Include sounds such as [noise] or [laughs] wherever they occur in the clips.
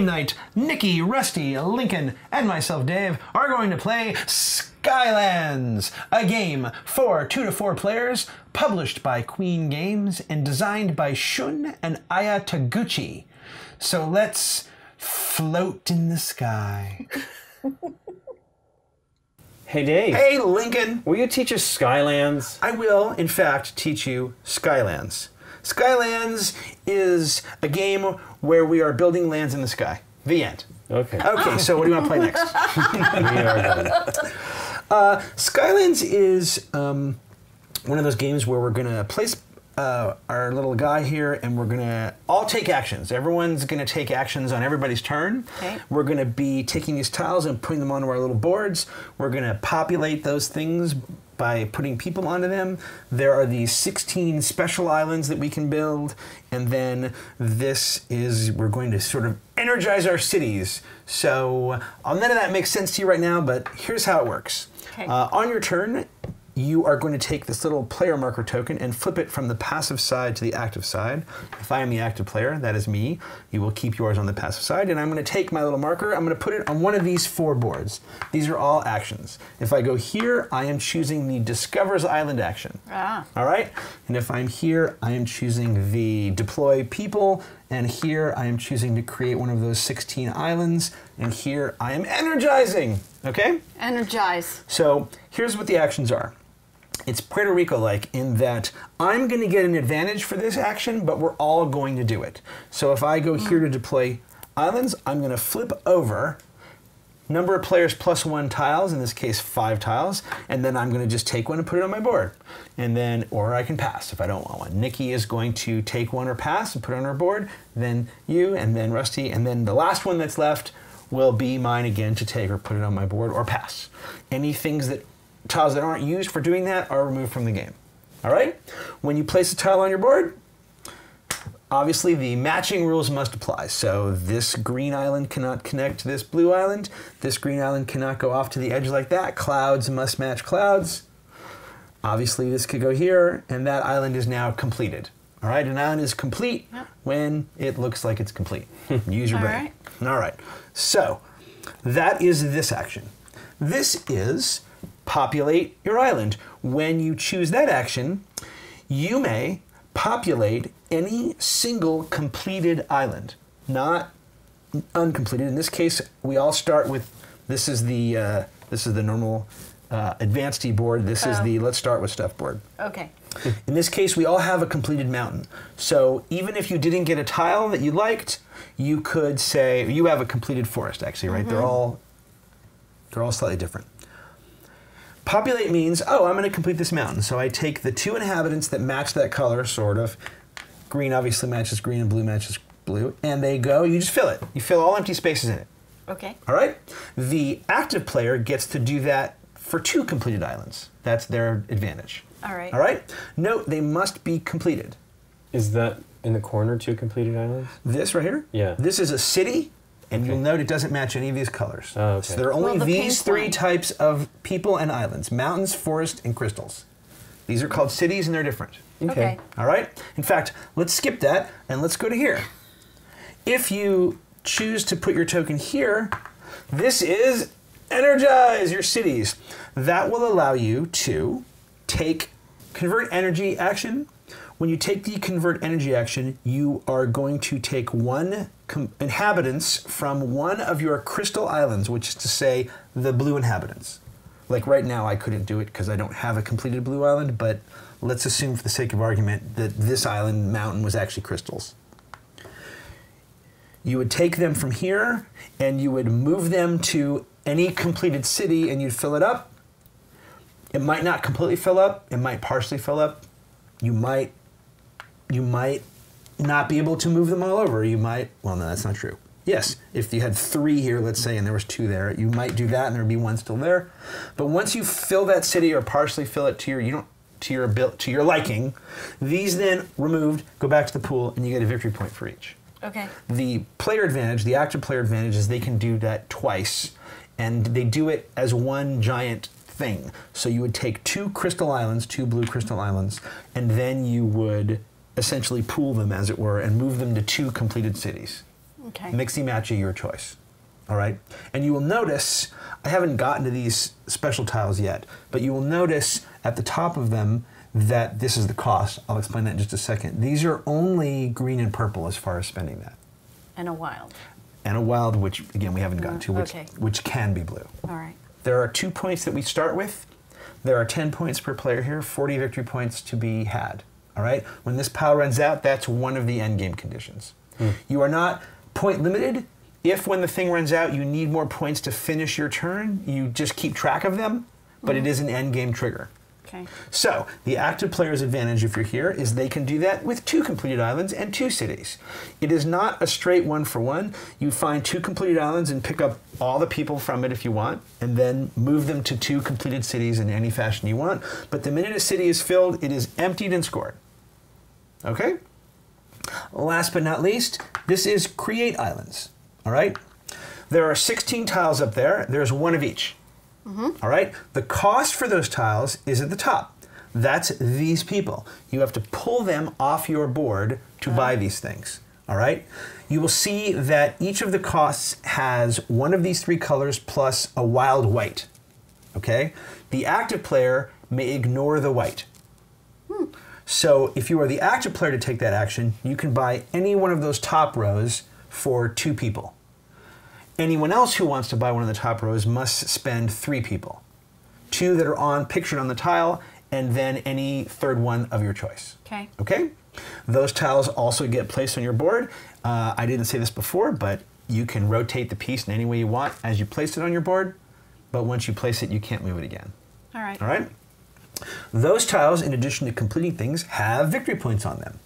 Game night, Nikki, Rusty, Lincoln, and myself, Dave, are going to play Skylands, a game for two to four players, published by Queen Games and designed by Shun and Aya Taguchi. So let's float in the sky. [laughs] Hey Dave, Hey, Lincoln! will you teach us Skylands? I will, in fact, teach you Skylands. Skylands is a game where we are building lands in the sky. The end. Okay. Okay, so what do you want to play [laughs] next? we are done. Skylands is um, one of those games where we're going to place uh, our little guy here and we're going to all take actions. Everyone's going to take actions on everybody's turn. Okay. We're going to be taking these tiles and putting them onto our little boards. We're going to populate those things by putting people onto them. There are these 16 special islands that we can build. And then this is, we're going to sort of energize our cities. So uh, none of that makes sense to you right now, but here's how it works. Okay. Uh, on your turn, you are going to take this little player marker token and flip it from the passive side to the active side. If I am the active player, that is me. You will keep yours on the passive side, and I'm going to take my little marker. I'm going to put it on one of these four boards. These are all actions. If I go here, I am choosing the Discovers Island action. Ah. All right? And if I'm here, I am choosing the Deploy People. And here, I am choosing to create one of those 16 islands. And here, I am energizing. Okay? Energize. So here's what the actions are. It's Puerto Rico like in that I'm going to get an advantage for this action, but we're all going to do it. So if I go here to mm. deploy islands, I'm going to flip over number of players plus one tiles, in this case five tiles, and then I'm going to just take one and put it on my board. And then, or I can pass if I don't want one. Nikki is going to take one or pass and put it on her board, then you, and then Rusty, and then the last one that's left will be mine again to take or put it on my board or pass. Any things that, tiles that aren't used for doing that are removed from the game. All right? When you place a tile on your board, Obviously, the matching rules must apply. So this green island cannot connect to this blue island. This green island cannot go off to the edge like that. Clouds must match clouds. Obviously, this could go here, and that island is now completed. All right, an island is complete Yep. when it looks like it's complete. Hmm. Use your All brain. All right. So that is this action. This is populate your island. When you choose that action, you may populate any single completed island, not uncompleted. In this case, we all start with this is the uh, this is the normal uh, advanced E board. This is Oh. the let's start with stuff board. Okay. In this case, we all have a completed mountain. So even if you didn't get a tile that you liked, you could say you have a completed forest. Actually, right? They're all they're all slightly different. Populate means oh, I'm going to complete this mountain. So I take the two inhabitants that match that color, sort of. Green obviously matches green, and blue matches blue, and they go. You just fill it. You fill all empty spaces in it. Okay. All right. The active player gets to do that for two completed islands. That's their advantage. All right. All right. Note they must be completed. Is that in the corner two completed islands? This right here. Yeah. This is a city, and you'll note it doesn't match any of these colors. Oh, okay. So there are only Well, the these three one. types of people and islands: mountains, forest, and crystals. These are called cities, and they're different. Okay. All right. In fact, let's skip that and let's go to here. If you choose to put your token here, this is energize your cities. That will allow you to take convert energy action. When you take the convert energy action, you are going to take one inhabitants from one of your crystal islands, which is to say the blue inhabitants. Like right now, I couldn't do it because I don't have a completed blue island, but let's assume for the sake of argument that this island mountain was actually crystals. You would take them from here and you would move them to any completed city and you'd fill it up. It might not completely fill up, it might partially fill up. You might you might not be able to move them all over. You might well no, that's not true. Yes, if you had three here, let's say, and there was two there, you might do that, and there would be one still there. But once you fill that city or partially fill it to your you don't to your abil- to your liking, these then removed go back to the pool, and you get a victory point for each. Okay. The player advantage, the active player advantage, is they can do that twice, and they do it as one giant thing. So you would take two crystal islands, two blue crystal islands, and then you would essentially pool them, as it were, and move them to two completed cities. Okay. Mixy matchy, your choice. All right. And you will notice, I haven't gotten to these special tiles yet, but you will notice at the top of them that this is the cost. I'll explain that in just a second. These are only green and purple as far as spending that. And a wild. And a wild, which again we haven't gotten to, mm, which, Okay. which can be blue. All right. There are two points that we start with. There are 10 points per player here, 40 victory points to be had. All right? When this pile runs out, that's one of the end game conditions. Hmm. You are not point limited. If when the thing runs out, you need more points to finish your turn, you just keep track of them, but it hmm. is an end game trigger. Okay. So, the active player's advantage if you're here is they can do that with two completed islands and two cities. It is not a straight one for one. You find two completed islands and pick up all the people from it if you want, and then move them to two completed cities in any fashion you want. But the minute a city is filled, it is emptied and scored. Okay? Last but not least, this is create islands. All right? There are 16 tiles up there, there's one of each. Mm-hmm. All right? The cost for those tiles is at the top. That's these people. You have to pull them off your board to uh-huh. buy these things. All right? You will see that each of the costs has one of these three colors plus a wild white. Okay? The active player may ignore the white. So if you are the active player to take that action, you can buy any one of those top rows for two people. Anyone else who wants to buy one of the top rows must spend three people. Two that are on pictured on the tile, and then any third one of your choice. Okay. Okay? Those tiles also get placed on your board. Uh, I didn't say this before, but you can rotate the piece in any way you want as you place it on your board. But once you place it, you can't move it again. All right. All right? Those tiles, in addition to completing things, have victory points on them.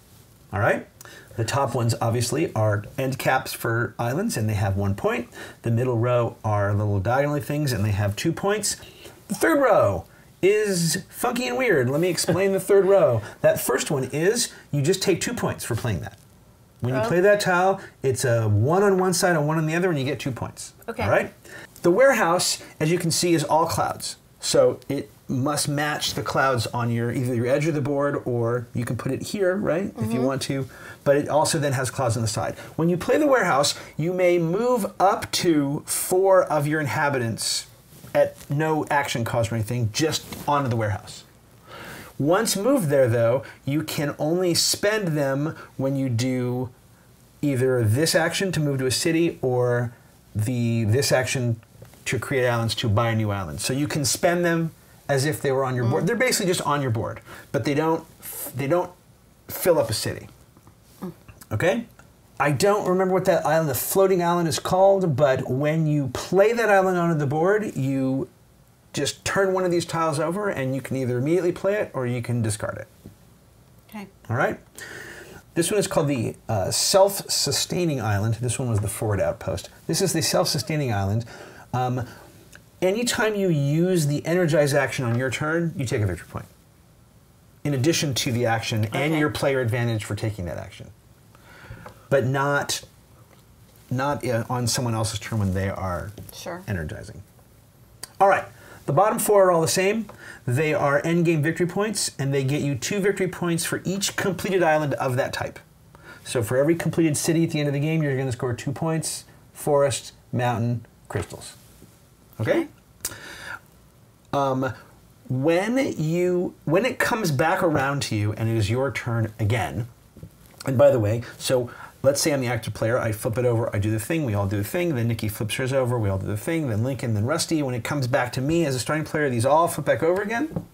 All right? The top ones, obviously, are end caps for islands, and they have one point. The middle row are little diagonally things, and they have two points. The third row is funky and weird. Let me explain the third row. That first one is you just take two points for playing that. When you Oh. play that tile, it's a one on one side and one on the other, and you get two points. Okay. All right? The warehouse, as you can see, is all clouds. So it must match the clouds on your either your edge of the board or you can put it here, right? If you mm-hmm. want to. But it also then has clouds on the side. When you play the warehouse, you may move up to four of your inhabitants at no action cost or anything, just onto the warehouse. Once moved there, though, you can only spend them when you do either this action to move to a city or the this action to create islands to buy new islands. So you can spend them as if they were on your board. They're basically just on your board, but they don't they don't fill up a city. Okay? I don't remember what that island, the floating island is called, but when you play that island onto the board, you just turn one of these tiles over and you can either immediately play it or you can discard it. Okay. All right? This one is called the uh, self sustaining island. This one was the forward outpost. This is the self sustaining island. Um, anytime you use the energize action on your turn, you take a victory point. In addition to the action and your player advantage for taking that action. But not not on someone else's turn when they are Sure. energizing. All right. The bottom four are all the same. They are endgame victory points, and they get you two victory points for each completed island of that type. So for every completed city at the end of the game, you're going to score two points forest, mountain, crystals. Okay? Um, when you when it comes back around to you and it is your turn again, and by the way, so let's say I'm the active player, I flip it over, I do the thing, we all do the thing, then Nikki flips hers over, we all do the thing, then Lincoln, then Rusty. When it comes back to me as a starting player, these all flip back over again.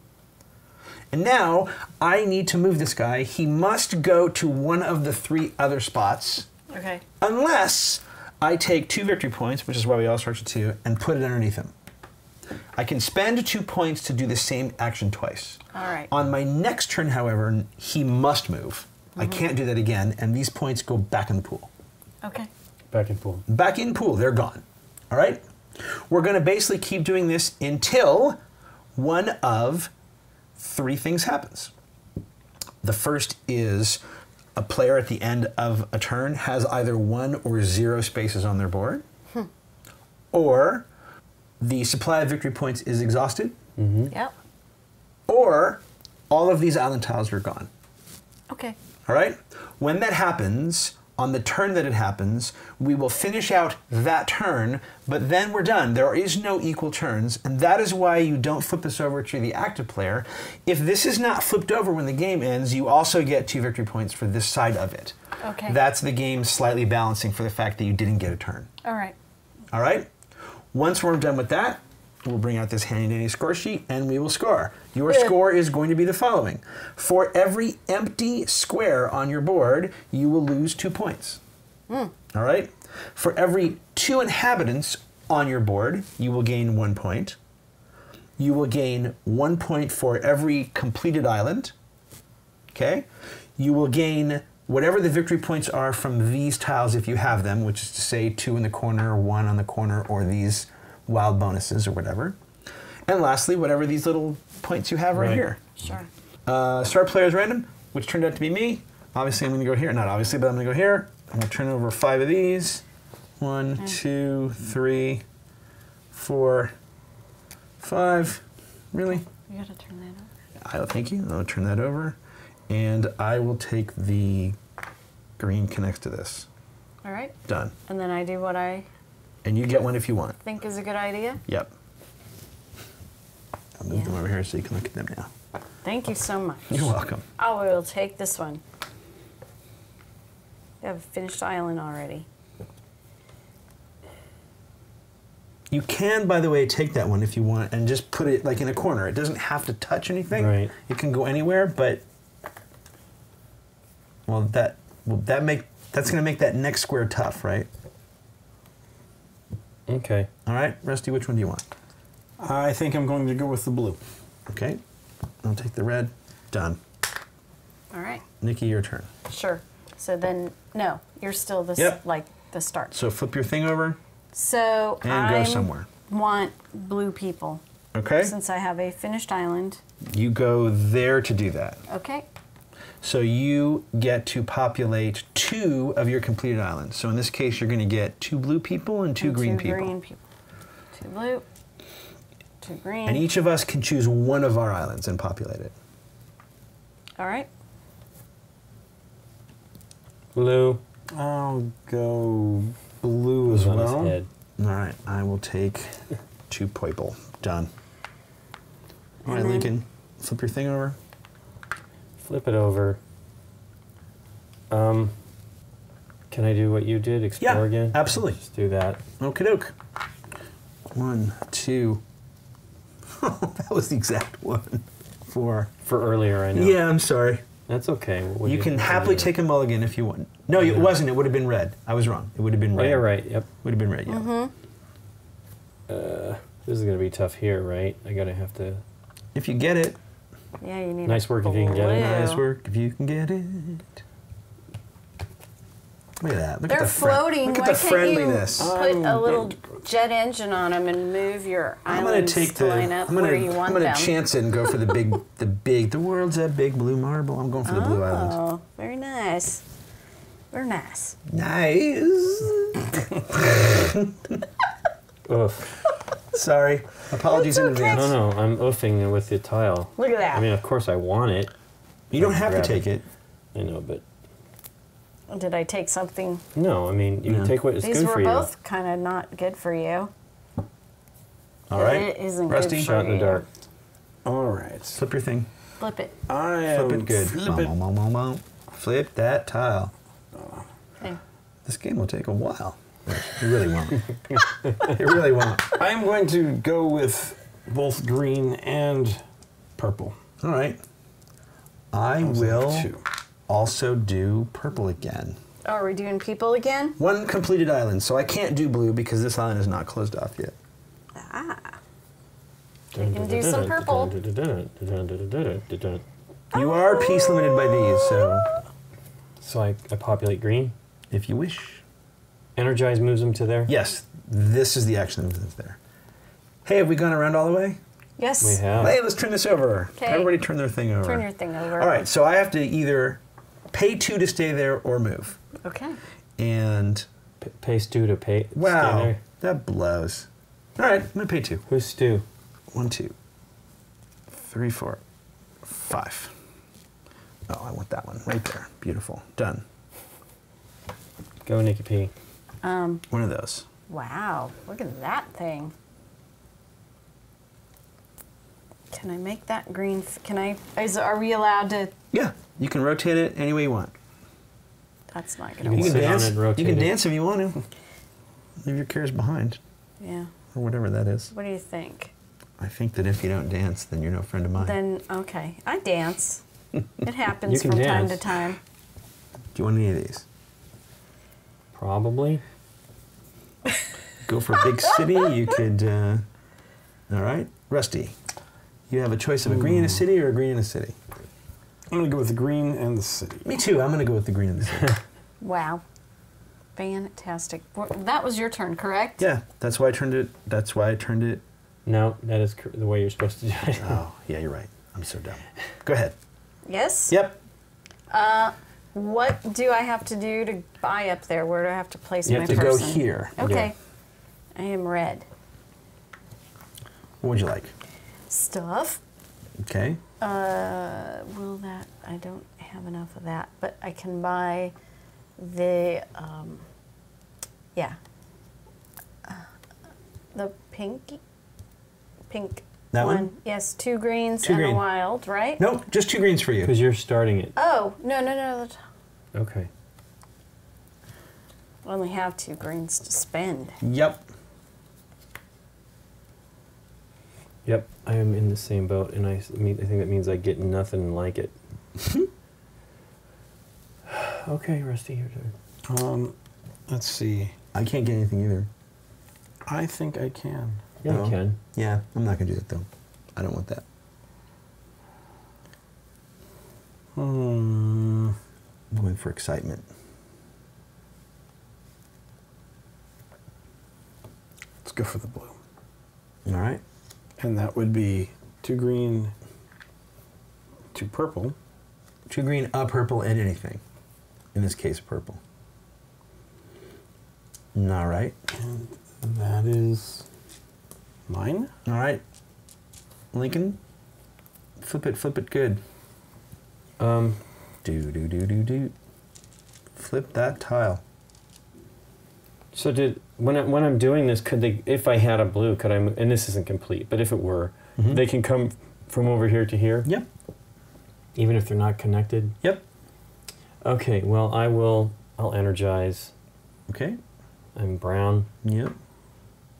And now I need to move this guy. He must go to one of the three other spots Okay. unless I take two victory points, which is why we all start with two, and put it underneath him. I can spend two points to do the same action twice. All right. On my next turn, however, he must move. I mm-hmm. can't do that again, and these points go back in the pool. Okay. Back in pool. Back in pool, they're gone. All right? We're going to basically keep doing this until one of three things happens. The first is a player at the end of a turn has either one or zero spaces on their board, or the supply of victory points is exhausted, mm-hmm. Yep. or all of these island tiles are gone. Okay. All right? When that happens, on the turn that it happens, we will finish out that turn, but then we're done. There is no equal turns, and that is why you don't flip this over to the active player. If this is not flipped over when the game ends, you also get two victory points for this side of it. Okay. That's the game slightly balancing for the fact that you didn't get a turn. All right. All right? Once we're done with that, we'll bring out this handy dandy score sheet and we will score. Your Good. score is going to be the following For every empty square on your board, you will lose two points. Hmm. All right? For every two inhabitants on your board, you will gain one point. You will gain one point for every completed island. Okay? You will gain whatever the victory points are from these tiles if you have them, which is to say two in the corner, one on the corner, or these wild bonuses or whatever. And lastly, whatever these little points you have right, Right. here. Sure. Uh, start player is random, which turned out to be me. Obviously, I'm going to go here. Not obviously, but I'm going to go here. I'm going to turn over five of these. One, two, three, four, five. Really? You gotta turn that over. I'll thank you. I'll turn that over, and I will take the green connects to this. All right. Done. And then I do what I And you get one if you want. think is a good idea. Yep. I'll move them over here so you can look at them now. Thank you so much. You're welcome. I will take this one. You have a finished island already. You can, by the way, take that one if you want and just put it like in a corner. It doesn't have to touch anything. Right. It can go anywhere, but well, that well that make that's going to make that next square tough, right? Okay. All right, Rusty, which one do you want? I think I'm going to go with the blue. Okay, I'll take the red. Done. All right. Nikki, your turn. Sure. So then, no, you're still the Yep. like the start. So flip your thing over So and I go somewhere. want blue people Okay. since I have a finished island. You go there to do that. Okay. So you get to populate two of your completed islands. So in this case, you're going to get two blue people and two And green two people. green people. Two blue. Two green. And each of us can choose one of our islands and populate it. All right. Blue. I'll go blue as was his well. head. All right, I will take two purple. Done. All right, And Lincoln, flip your thing over. Flip it over. Um, can I do what you did? Explore Yeah, again? absolutely. Just do that. Okie doke. One, two. [laughs] that was the exact one. Four. For earlier, I know. Yeah, I'm sorry. That's okay. What you can happily take a mulligan if you want. No, it wasn't. It would have been red. I was wrong. It would have been red. Oh, red. yeah, right. Yep. Would have been red. Yeah. Mm-hmm. Uh, this is gonna be tough here, right? I gotta have to. If you get it, Yeah, you need. Nice a work if you can get it. nice work. If you can get it. Look at that. Look They're at the friend- floating. Look at Why the can't friendliness. you put a Um, little jet engine on them and move your I'm gonna take the. line up I'm gonna. where you want I'm gonna them? chance it and go for the big. [laughs] the big. The world's a big blue marble. I'm going for the blue island. Oh, very nice. Very nice. Nice. [laughs] Ugh. Sorry. Apologies in okay. advance. No, no, I'm oofing with the tile. Look at that. I mean, of course I want it. You don't have to take it. I know, but Did I take something? no. I mean, you No. can take what is These good were for you. These were both kind of not good for you. All right. It isn't Rusty, good for Shot in the you. dark. All right. flip your thing. Flip it. I am Flip it good. Flip it. Flip that tile. Okay. This game will take a while. It really won't. you really won't. [laughs] I am going to go with both green and purple. All right. I will two. also do purple again. Oh, are we doing people again? One completed island, so I can't do blue because this island is not closed off yet. Ah. You can do some purple. You are piece limited by these, so So I, I populate green. if you wish. Energize moves them to there. Yes, this is the action that moves there. Hey, have we gone around all the way? Yes. We have. Hey, let's turn this over. 'Kay. Everybody turn their thing over. Turn your thing over. All right, so I have to either pay two to stay there or move. Okay. And P- pay Stu to pay. stay wow, there. that blows. All right, I'm gonna pay two. Who's Stu? One, two, three, four, five. Oh, I want that one right there. Beautiful. Done. Go, Nikki P. Um, One of those. wow, look at that thing. Can I make that green? F- can I? Is are we allowed to? Yeah, you can rotate it any way you want. That's not You gonna You can can sit on dance. it you can it. dance if you want to. Leave your cares behind, Yeah. or whatever that is. What do you think? I think that if you don't dance, then you're no friend of mine. Then okay, I dance. [laughs] It happens can from time to dance. time. Do you want any of these? Probably. Go for a big city. You [laughs] could. Uh, all right, Rusty. You have a choice of a green in a city or a green in a city. I'm gonna go with the green and the city. Me too. I'm going to go with the green in the city. [laughs] Wow. Fantastic. That was your turn, correct? yeah, that's why I turned it. That's why I turned it. No, that is cor- the way you're supposed to do it. Oh, yeah, you're right. I'm so dumb. Go ahead. Yes? Yep. Uh, What do I have to do to buy up there? Where do I have to place You my have to go here. Okay. I am red. What would you like? Stuff. Okay. Uh, well, that I don't have enough of that, but I can buy the um, yeah, uh, the pink, pink That one? Yes, two greens Two and green. a wild, right? Nope, just two greens for you. Because you're starting it. Oh no no no! Okay. I only have two greens to spend. Yep. Yep, I am in the same boat, and I, s- mean, I think that means I get nothing like it. [laughs] okay, Rusty, your turn. Um, let's see. I can't get anything either. I think I can. Yeah, No. you can. Yeah, I'm not going to do that though. I don't want that. Hmm. I'm going for excitement. Let's go for the blue. All right. And that would be two green, two purple. Two green, a purple, and anything. In this case, purple. All right. And that is mine. All right. Lincoln, flip it, flip it good. Um, Do, do, do, do, do. Flip that tile. So did when I, when I'm doing this, could they? If I had a blue, could I? And this isn't complete, but if it were, Mhm. they can come from over here to here, Yep. even if they're not connected. Yep. Okay. Well, I will. I'll energize. Okay. I'm brown. Yep.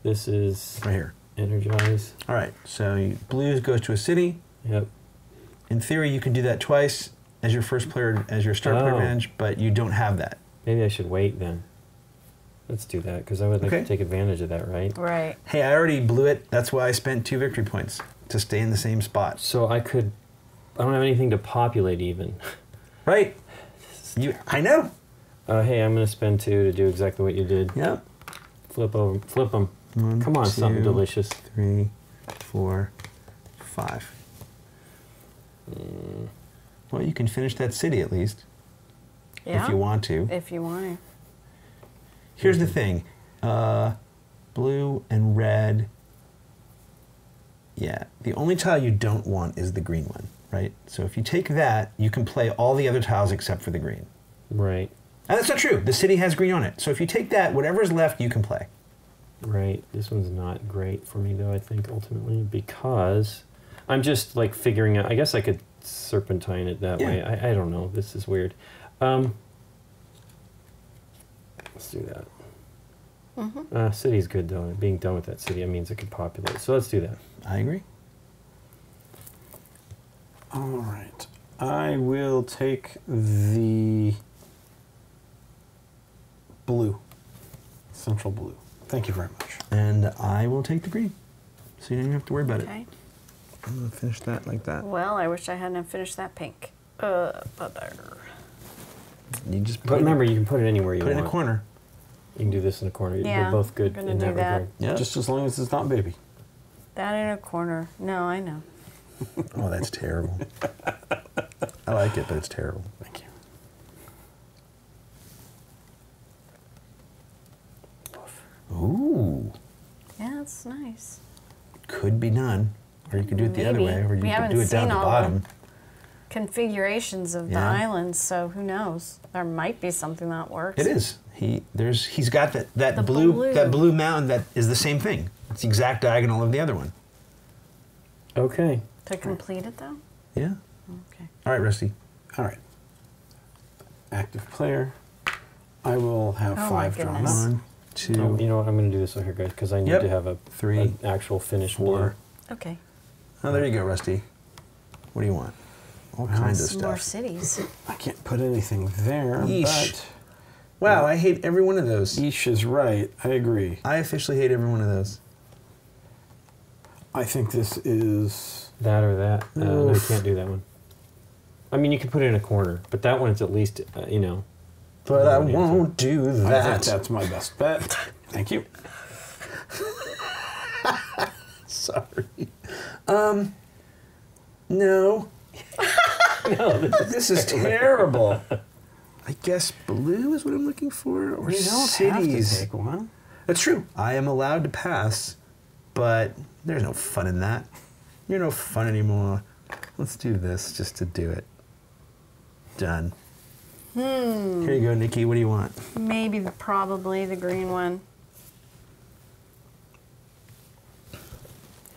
This is Right here. energize. All right. So you- blues goes to a city. Yep. In theory, you can do that twice as your first player, as your start player Oh. advantage, but you don't have that. Maybe I should wait then. Let's do that because I would like Okay. to take advantage of that, right? Right. Hey, I already blew it. That's why I spent two victory points to stay in the same spot. So I could. I don't have anything to populate even. Right? You, I know. Uh, hey, I'm gonna spend two to do exactly what you did. Yep. Flip over, flip them. One, Come on, something delicious. Three, four, five. Mm. Well, you can finish that city at least Yeah. if you want to. If you want to. Here's the thing uh, blue and red. Yeah, the only tile you don't want is the green one, right? So if you take that, you can play all the other tiles except for the green. Right, And that's not true. The city has green on it. So if you take that, whatever's left, you can play. right. This one's not great for me though. I think ultimately because I'm just like figuring out. I guess I could serpentine it that Yeah. way. I, I don't know. This is weird. Um, let's do that. Mm-hmm. Uh, city's good though. Being done with that city, it means it could populate. So let's do that. I agree. All right. I will take the blue, central blue. Thank you very much. And I will take the green. So you don't even have to worry about it. Okay. I'm going to finish that like that. Well, I wish I hadn't finished that pink. Uh, but there. You just put, But it- remember, you can put it anywhere you put it want. in a corner. You can do this in a corner. Yeah, They're both good gonna in do that, that. regard. Yeah. Just as long as it's not baby. That in a corner. No, I know. [laughs] Oh, that's terrible. I like it, but it's terrible. Thank you. Ooh, Yeah, that's nice. could be done, or you could do it the other way, or you We could do it down the all bottom. Configurations of the islands, so who knows? There might be something that works. It is. He there's he's got that that The blue, blue. that blue mountain that is the same thing. It's the exact diagonal of the other one. Okay. To complete it, though? Yeah. Okay. All right, Rusty. All right. Active player. I will have Oh my five drawn. goodness. One, two, Oh, you know what? I'm going to do this over here, guys, because I need Yep. to have a Three, an actual finished four. blue. Okay. Oh, there you go, Rusty. What do you want? All kinds of Some more cities. I can't put anything there, Yeesh. Wow, I hate every one of those. but Ish is right. I agree. I officially hate every one of those. I think this is. That or that. Uh, no, you can't do that one. I mean, you can put it in a corner, but that one's at least, uh, you know. But I What do you won't do that. I think that's my best bet. Thank you. [laughs] Sorry. Um. No. [laughs] No, This is terrible. [laughs] I guess blue is what I'm looking for, or You don't cities. have to take one. That's true. I am allowed to pass, but there's no fun in that. You're no fun anymore. Let's do this just to do it. Done. Hmm. Here you go, Nikki. What do you want? Maybe the, probably the green one.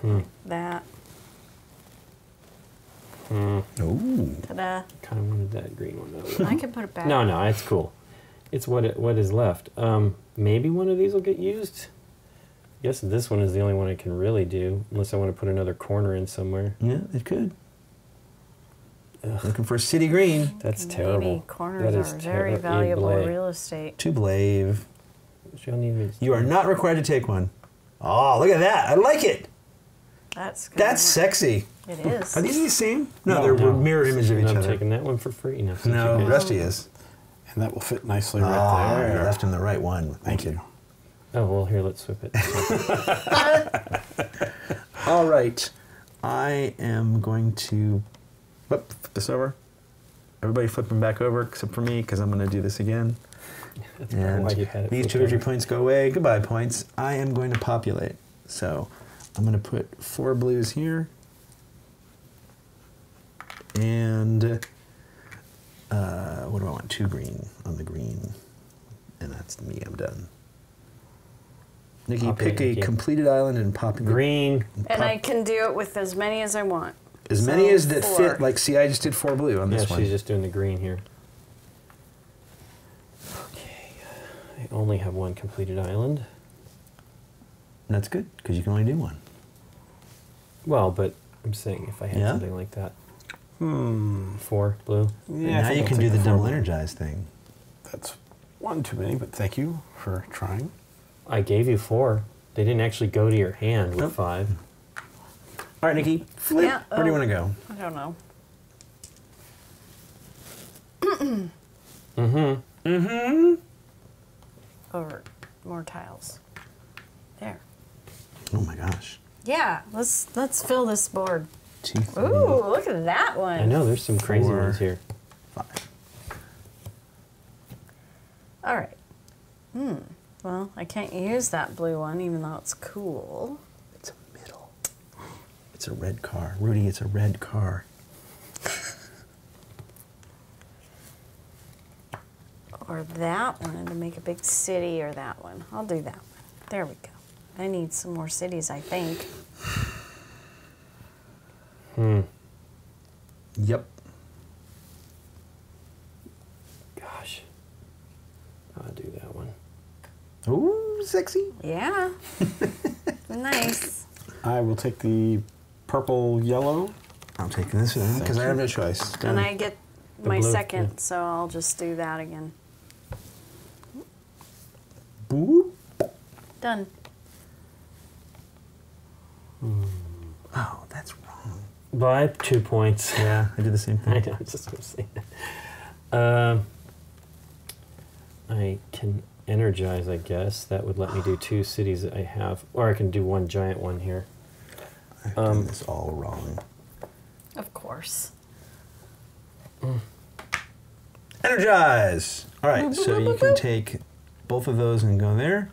Hmm. That. Hmm. Ooh. Ta-da. Kind of wanted that green one. Though. I can put it back. no, no, it's cool. It's what it, what is left. Um, maybe one of these will get used. I guess this one is the only one I can really do, unless I want to put another corner in somewhere. Yeah, it could. Looking for city green. That's Maybe terrible. corners That is are very terri- valuable Ible. real estate. To Blave. She'll need me- You are not required to take one. Oh, look at that. I like it. That's good. That's sexy. It is. Are these the same? No, No, they're No. mirror image of And each I'm other. taking that one for free. No, since No, you guys- Rusty is. And that will fit nicely right Ah, there. you left him the right one. Thank you. Oh well, here let's swip it. [laughs] [laughs] All right. I am going to whoop, flip this over. Everybody flip them back over except for me because I'm going to do this again. [laughs] That's And why you had it these flipped two victory over. points go away. Goodbye points. I am going to populate. So I'm going to put four blues here. And uh, what do I want? Two green on the green. And that's me. I'm done. Nikki, Populate, pick a completed island and populate. Green. and I can do it with as many as I want. As many as that four. fit. Like, see, I just did four blue on Yeah, this one. she's just doing the green here. Okay, I only have one completed island. That's good because you can only do one. Well, but I'm saying if I had Yeah? something like that, Hmm. four blue. Yeah, I now think you I'll can take do the four double blue. energize thing. That's one too many, but thank you for trying. I gave you four. They didn't actually go to your hand with Nope. five. All right, Nikki, flip. Yeah, Where do you oh. want to go? I don't know. Mm-hmm. Mm-hmm. Over more tiles. There. Oh my gosh. Yeah, let's let's fill this board. Two, three, Ooh, look at that one. I know there's some crazy Four. ones here. five. All right. Hmm. Well, I can't use that blue one, even though it's cool. It's a middle. It's a red car. Rudy, it's a red car. [laughs] Or that one to make a big city, or that one. I'll do that one. There we go. I need some more cities, I think. Hmm. Yep. Gosh. I'll do that one. Ooh, sexy. Yeah. [laughs] nice. I will take the purple yellow. I'm taking this one because I have no choice. And Done. I get The my blue, second, yeah. so I'll just do that again. Boop. Done. Oh, that's wrong. By two points. Yeah, I did the same [laughs] I thing. know, I was just going to say that. Um, I can energize, I guess. That would let me do two cities that I have. Or I can do one giant one here. I've Um, done this all wrong. Of course. Energize. All right, so you can take both of those and go there.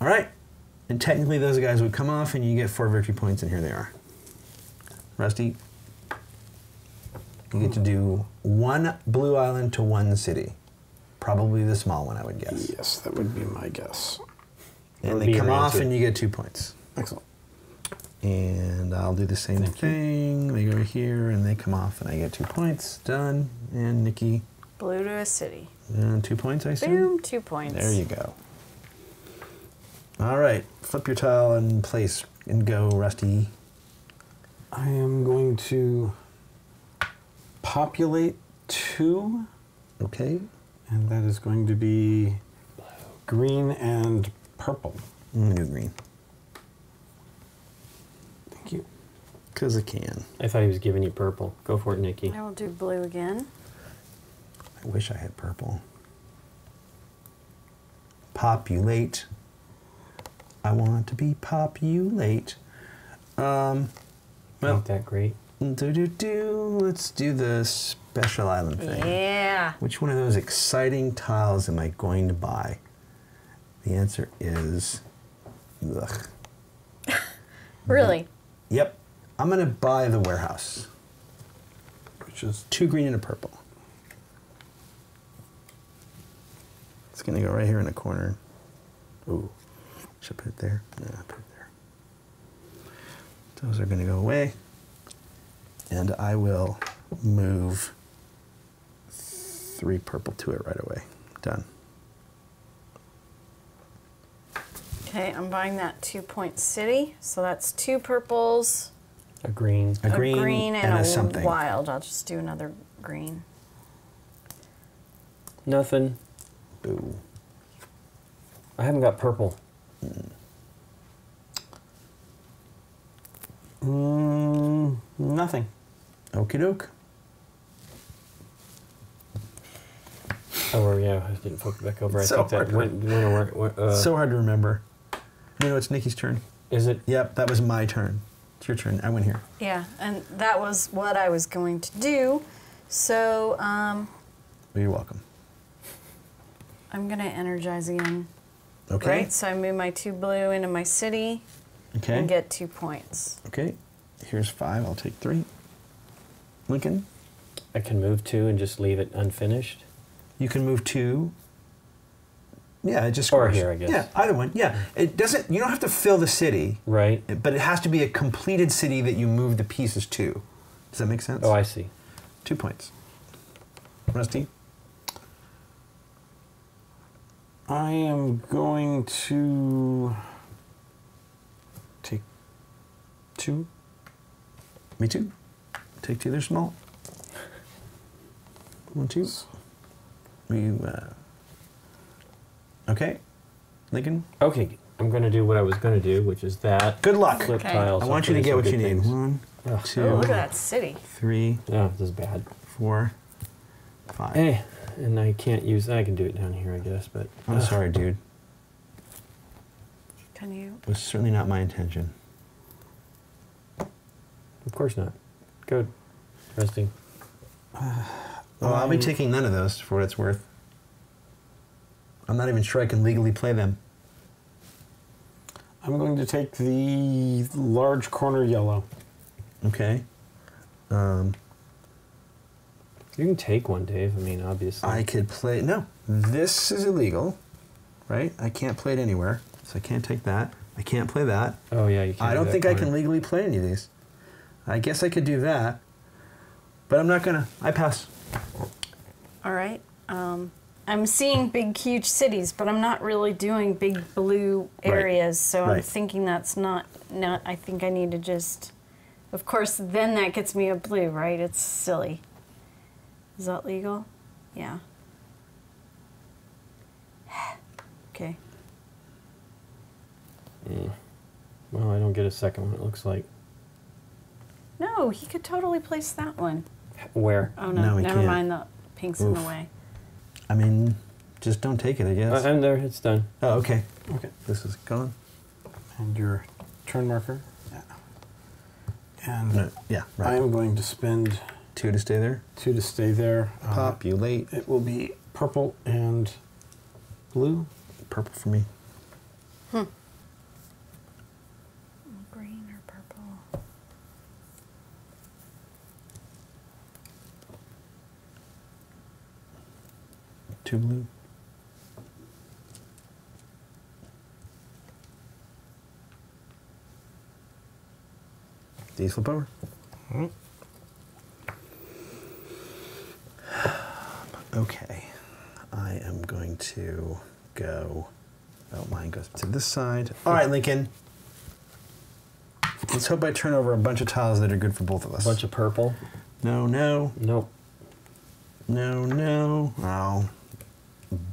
All right, and technically those guys would come off, and you get four victory points, and here they are. Rusty, you get to do one blue island to one city. Probably the small one, I would guess. Yes, that would be my guess. And they come your off answer. and you get two points. Excellent. And I'll do the same Thank you. thing. They go here and they come off and I get two points. Done. And Nikki, Blue to a city. And two points, I assume? Boom, two points. There you go. All right. Flip your tile and place and go, Rusty. I am going to populate two, Okay. and that is going to be green and purple. I'm going to do green. Thank you. Because I can. I thought he was giving you purple. Go for it, Nikki. I will do blue again. I wish I had purple. Populate. I want to be populate. Um, well, Ain't that great? do do do. Let's do the special island thing. Yeah. Which one of those exciting tiles am I going to buy? The answer is, ugh. [laughs] Really? Yep. I'm gonna buy the warehouse. Which is Two green and a purple. It's gonna go right here in the corner. Ooh. Should I put it there? No, I'll put it there. Those are gonna go away. And I will move three purple to it right away. Done. Okay, I'm buying that two point city. So that's two purples, A green. A green, and, and a, a something. wild. I'll just do another green. Nothing. Boo. I haven't got purple. Mm, nothing. Okie doke. Oh, yeah, I didn't flip it back over. I So think that hard. went, went over. went, Uh, so hard to remember. You know, it's Nikki's turn. is it? Yep, that was my turn. It's your turn. I went here. Yeah, and that was what I was going to do. So um, Well, you're welcome. I'm gonna energize again. Okay. Right. So I move my two blue into my city Okay. and get two points. Okay. Here's five. I'll take three. Lincoln, I can move two and just leave it unfinished. you can move two. Yeah, it just Or here, I guess. Yeah, either one. Yeah, it doesn't. You don't have to fill the city, Right. but it has to be a completed city that you move the pieces to. Does that make sense? Oh, I see. Two points. Rusty. I am going to take two. Me too. Take two. They're small. One, two. We. Uh, okay. Lincoln. Okay, I'm going to do what I was going to do, which is that. Good luck. Flip Okay. tiles. I want you to get what you good need. One, Ugh. two, Oh, look at that city. three, Oh, this is bad. four, five. Hey, and I can't use. I can do it down here, I guess, but. I'm ugh. sorry, dude. Can you? It was certainly not my intention. Of course not. Good. Rusty. [sighs] Well, I'll be Um, taking none of those for what it's worth. I'm not even sure I can legally play them. I'm going to take the large corner yellow. Okay. Um, You can take one, Dave. I mean, obviously. I could play. No, this is illegal, right? I can't play it anywhere, so I can't take that. I can't play that. Oh yeah, you can't. I do don't that think I can legally play any of these. I guess I could do that, but I'm not gonna. I pass. All right. Um, I'm seeing big, huge cities, but I'm not really doing big blue Right. areas. So I'm thinking that's not. Not. I think I need to just. Of course, then that gets me a blue, right? It's silly. Is that legal? Yeah. [sighs] okay. Well, I don't get a second one. It looks like. No, he could totally place that one. Where? Oh no, No, never can't. mind. The pink's in the way. I mean, just don't take it. I guess. Uh, I'm there. It's done. oh, okay. Okay. This is gone. And your turn marker. Yeah. And No, yeah. I am going to spend Two to stay there. Two to stay there. Uh, Populate. Uh, it will be purple and blue. Purple for me. Hmm. Green or purple. Two blue. Diesel flip over. -hmm. Okay, I am going to go. Oh, mine goes to this side. All right, Lincoln. Let's hope I turn over a bunch of tiles that are good for both of us. A bunch of purple. no, no, Nope. no, no. Oh,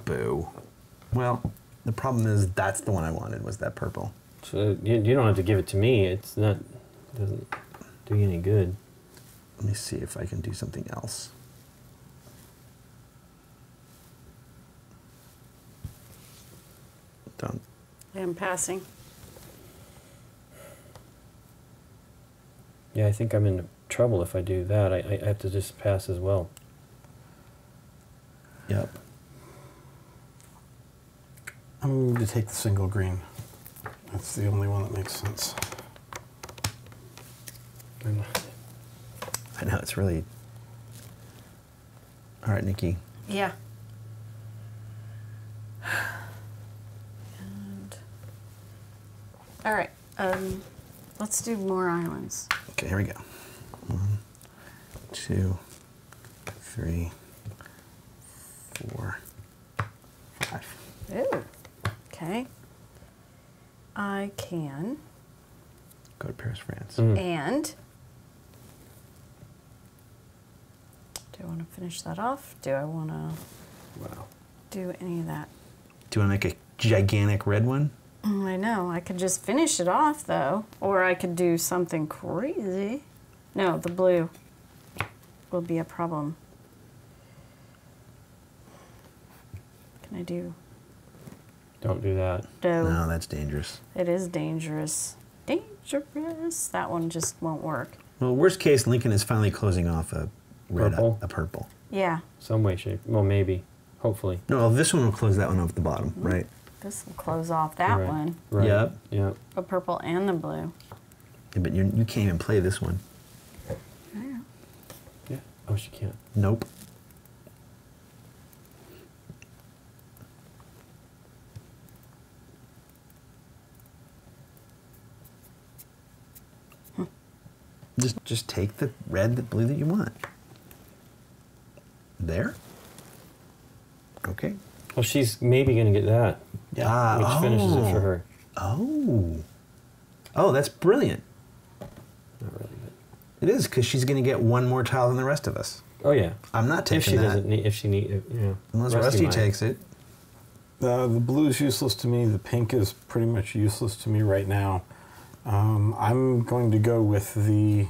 boo. Well, the problem is that's the one I wanted was that purple. So you, you don't have to give it to me. It's not doesn't do you any good. Let me see if I can do something else. Done. I'm passing. Yeah, I think I'm in trouble if I do that. I, I I have to just pass as well. Yep. I'm going to take the single green. That's the only one that makes sense. I know it's really. All right, Nikki. Yeah. All right. Um, let's do more islands. Okay, here we go. One, two, three, four, five. Ooh. Okay. I can. Go to Paris, France. Mm. And do I want to finish that off? Do I want to Wow. do any of that? Do you want to make a gigantic red one? Mm, I know. I could just finish it off though, or I could do something crazy. No, the blue will be a problem. Can I do? Don't do that. No, No, that's dangerous. it is dangerous. Dangerous. That one just won't work. Well, worst case, Lincoln is finally closing off a red, Purple? a purple. Yeah, Some way, shape. Well, maybe. Hopefully. No, this one will close that one off the bottom, right? This will close off that Right. one. Right. Yep. Yep. The purple and the blue. Yeah, but you, you can't even play this one. Yeah. Yeah. Oh, she can't. Nope. Just just take the red, the blue that you want. There. Okay. Well, she's maybe gonna get that, Ah, which finishes it for oh. her. Oh. Oh, that's brilliant. Not really, It is because she's going to get one more tile than the rest of us. oh yeah. I'm not taking If she that doesn't need, if she need, if, yeah. unless Rusty, might. takes it. Uh, the blue is useless to me. The pink is pretty much useless to me right now. Um, I'm going to go with the,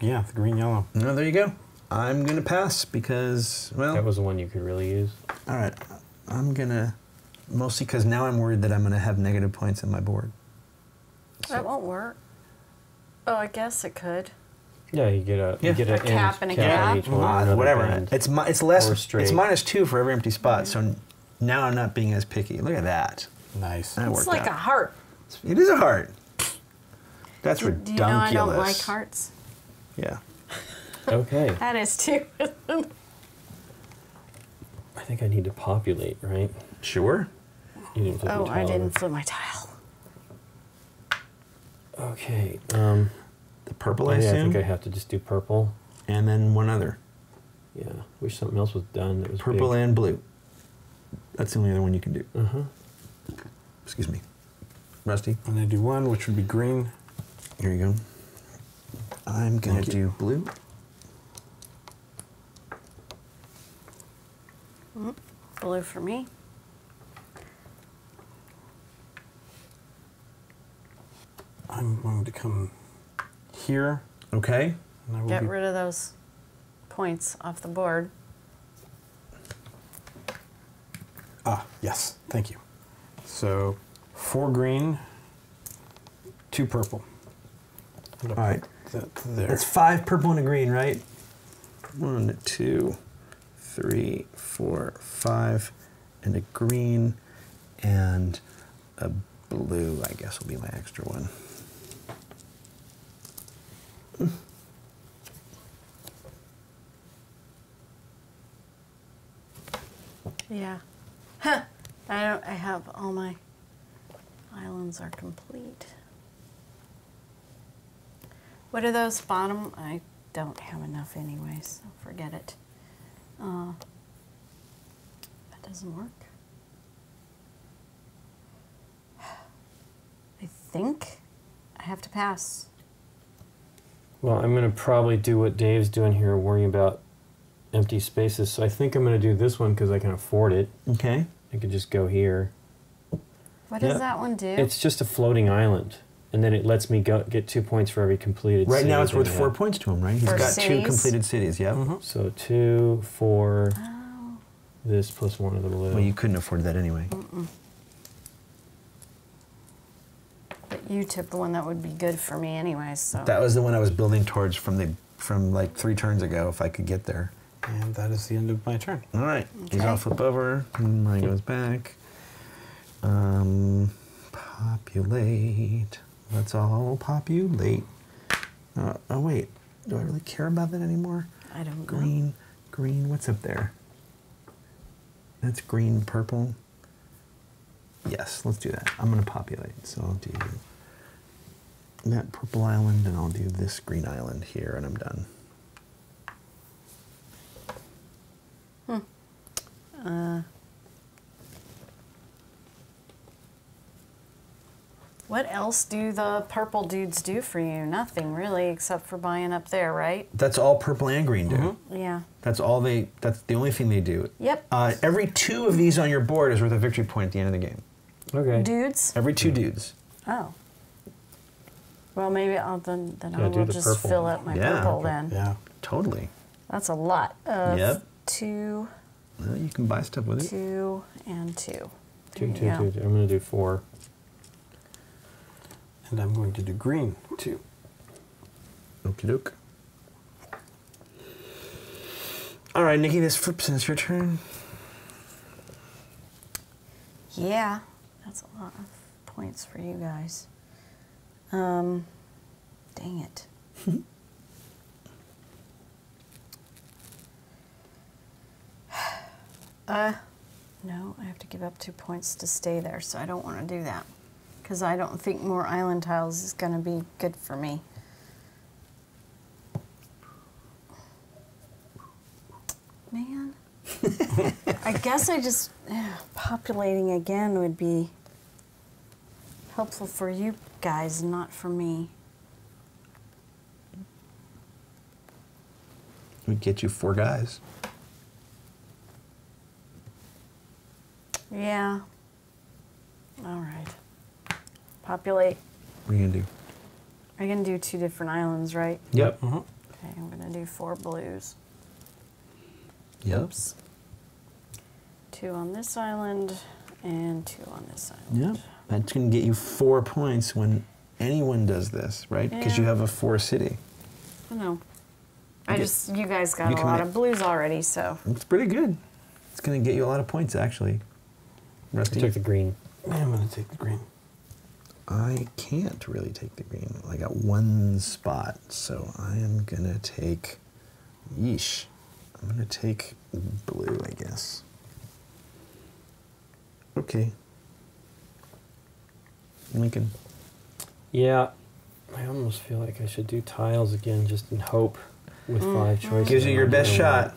yeah, the green yellow. No, there you go. I'm going to pass because, well, That was the one you could really use. all right. I'm going to, mostly because now I'm worried that I'm going to have negative points in my board. That won't work. Oh, I guess it could. Yeah, you get a Yeah. you get A a, cap and a on cap? each one. Whatever. bend. It's mi- it's less. Or It's minus two for every empty spot. So mm-hmm. now I'm not being as picky. Look at that. Nice. That It's like out. a heart. It is a heart. That's Do, ridiculous. do you know I don't like hearts? Yeah. okay. [laughs] That is too. [laughs] I think I need to populate, right? Sure. You didn't flip oh, your I didn't over. flip my tile. Okay. Um, The purple, oh, I yeah, I assume, think I have to just do purple. and then one other. Yeah. Wish something else was done. That was Purple big. and blue. That's the only other one you can do. Uh huh. Excuse me. Rusty, I'm going to do one, which would be green. here you go. I'm gonna Thank you. do blue. Blue for me. I'm going to come here. Okay. And I will Get be rid of those points off the board. Ah, yes. Thank you. So, four green, two purple. All right. That there. That's five purple and a green, right? One, two, three, four, five, and a green, and a blue. I guess will be my extra one. Yeah. Huh. I don't. I have all my islands are complete. What are those bottom? I don't have enough anyway, so forget it. Uh, that doesn't work. [sighs] I think I have to pass. Well, I'm going to probably do what Dave's doing here, worrying about empty spaces. So I think I'm going to do this one because I can afford it. Okay. I could just go here. What does Yeah. that one do? It's just a floating island, and then it lets me go, get two points for every completed. City. Right now, it's worth four have. points to him, right? He's For got two cities? completed cities. Yep. So mm-hmm. two, four, oh. this plus one of the blue. Well, you couldn't afford that anyway. But you took the one that would be good for me anyway, so. That was the one I was building towards from the from like three turns ago. If I could get there. And that is the end of my turn. All right. He's Okay. all flip over. Mine goes back. Um, populate. Let's all populate. Uh, oh wait, do I really care about that anymore? I don't know. Green, green. What's up there? That's green, purple. Yes, let's do that. I'm gonna populate. So I'll do that purple island, and I'll do this green island here, and I'm done. Uh, what else do the purple dudes do for you? Nothing really, except for buying up there, right? That's all purple and green do. Yeah. That's all they. That's the only thing they do. Yep. Uh, every two of these on your board is worth a victory point at the end of the game. okay. Dudes? Every two dudes. Oh. Well, maybe I'll then, then Yeah, I will the just purple. fill up my Yeah. purple then. Yeah. Totally. That's a lot of Yep. two, Well, you can buy stuff with it. two, and two. Two, There two, you go. two, two. I'm going to do four. And I'm going to do green too. Okie doke. All right, Nikki, this flips and it's your turn. Yeah, that's a lot of points for you guys. Um, dang it. [sighs] uh, no, I have to give up two points to stay there, so I don't want to do that. Because I don't think more island tiles is going to be good for me. Man. [laughs] I guess I just yeah, [sighs] populating again would be helpful for you guys, not for me. We get you four guys. Yeah. All right. Populate. What are you gonna do? Are you gonna do two different islands, right? Yep. Mhm. Okay, I'm gonna do four blues. Yep. Oops. Two on this island and two on this island. Yep. That's gonna get you four points when anyone does this, right? Because you have a four city. I know. I get- just you guys got you a can lot of blues already, so It's pretty good. It's gonna get you a lot of points, actually. I Rusty. took the green. I'm going to take the green. I can't really take the green. I got one spot, so I am gonna take. Yeesh. I'm gonna take blue, I guess. Okay. Lincoln. Yeah, I almost feel like I should do tiles again just in hope with mm, five mm. choices. Gives you your best know shot.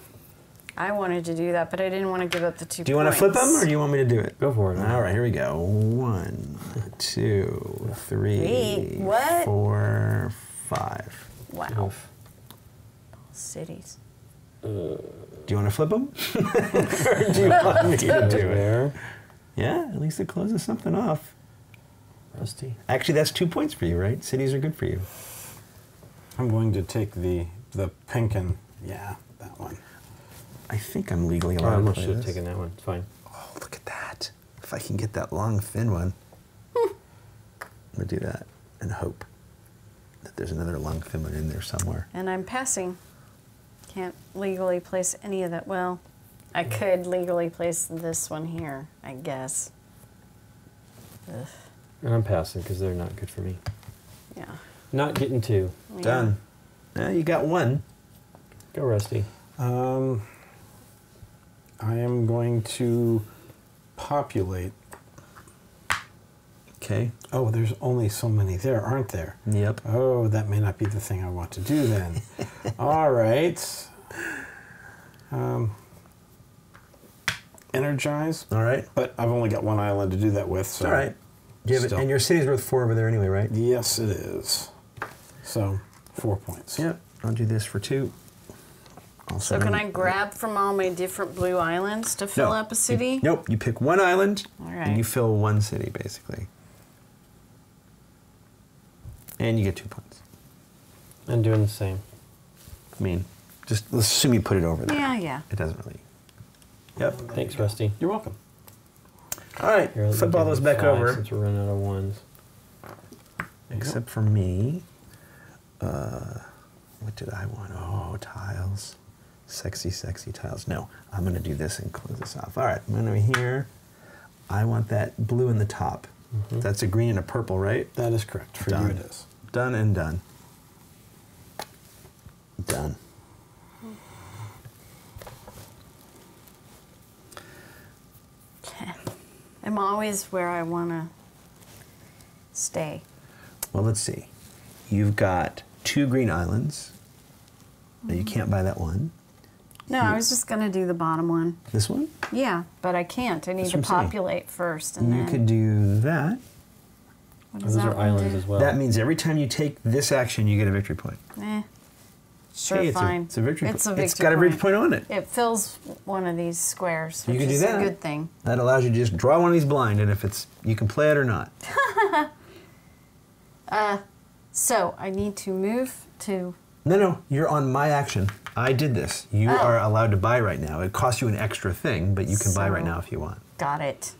I wanted to do that, but I didn't want to give up the two. Do you want to flip them, or do you want me to do it? Go for it. All right, here we go. One, two, three, Wait, what? four, five. Wow, Oof. cities. Uh. Do you want to flip them? or [laughs] do you want me to [laughs] do it? Yeah, at least it closes something off. Rusty. Actually, that's two points for you, right? Cities are good for you. I'm going to take the the pink and yeah, that one. I think I'm legally Oh, I allowed to almost play should have this. taken that one. It's fine. Oh, look at that. If I can get that long, thin one, I'm going to do that and hope that there's another long, thin one in there somewhere. And I'm passing. Can't legally place any of that. Well, I could legally place this one here, I guess. Ugh, And I'm passing because they're not good for me. yeah. Not getting two. Yeah. Done. Now you got one. Go Rusty. Um, I am going to populate. Okay. Oh, there's only so many there, aren't there? Yep. Oh, that may not be the thing I want to do then. [laughs] All right. Um, energize, All right. but I've only got one island to do that with. So All right. Do you it, and your city's worth four over there anyway, right? Yes, it is. So four points. Yep. I'll do this for two. Also, So can I grab from all my different blue islands to fill No. up a city? Nope. You pick one island, All and you fill one city, basically. And you get two points. I'm doing the same. I mean, just let's assume you put it over there. Yeah, yeah. It doesn't really. Yep. Thanks, Rusty. You're welcome. All right. Here, Flip all those back five over. Since we're running out of ones. Except for me. Uh, what did I want? Oh, tiles. Sexy, sexy tiles. No, I'm going to do this and close this off. All right, I'm going to be here. I want that blue in the top. That's a green and a purple, right? That is correct. For Done. you, it is. Done and done. Done. I'm always where I want to stay. Well, let's see. You've got two green islands. Now you can't buy that one. No, I was just going to do the bottom one. This one? Yeah, but I can't. I need That's to what I'm saying. populate first. And you then, could do that. what does Those that are islands do? as well. That means every time you take this action, you get a victory point. Eh. Sure, Hey, it's fine. A, it's a victory It's a victory It's got a victory point on it. It fills one of these squares, You can do is that. a good thing. That allows you to just draw one of these blind, and if it's you can play it or not. [laughs] So I need to move to. No, no, you're on my action. I did this. You Oh. are allowed to buy right now. It costs you an extra thing, but you can buy right now if you want. Got it.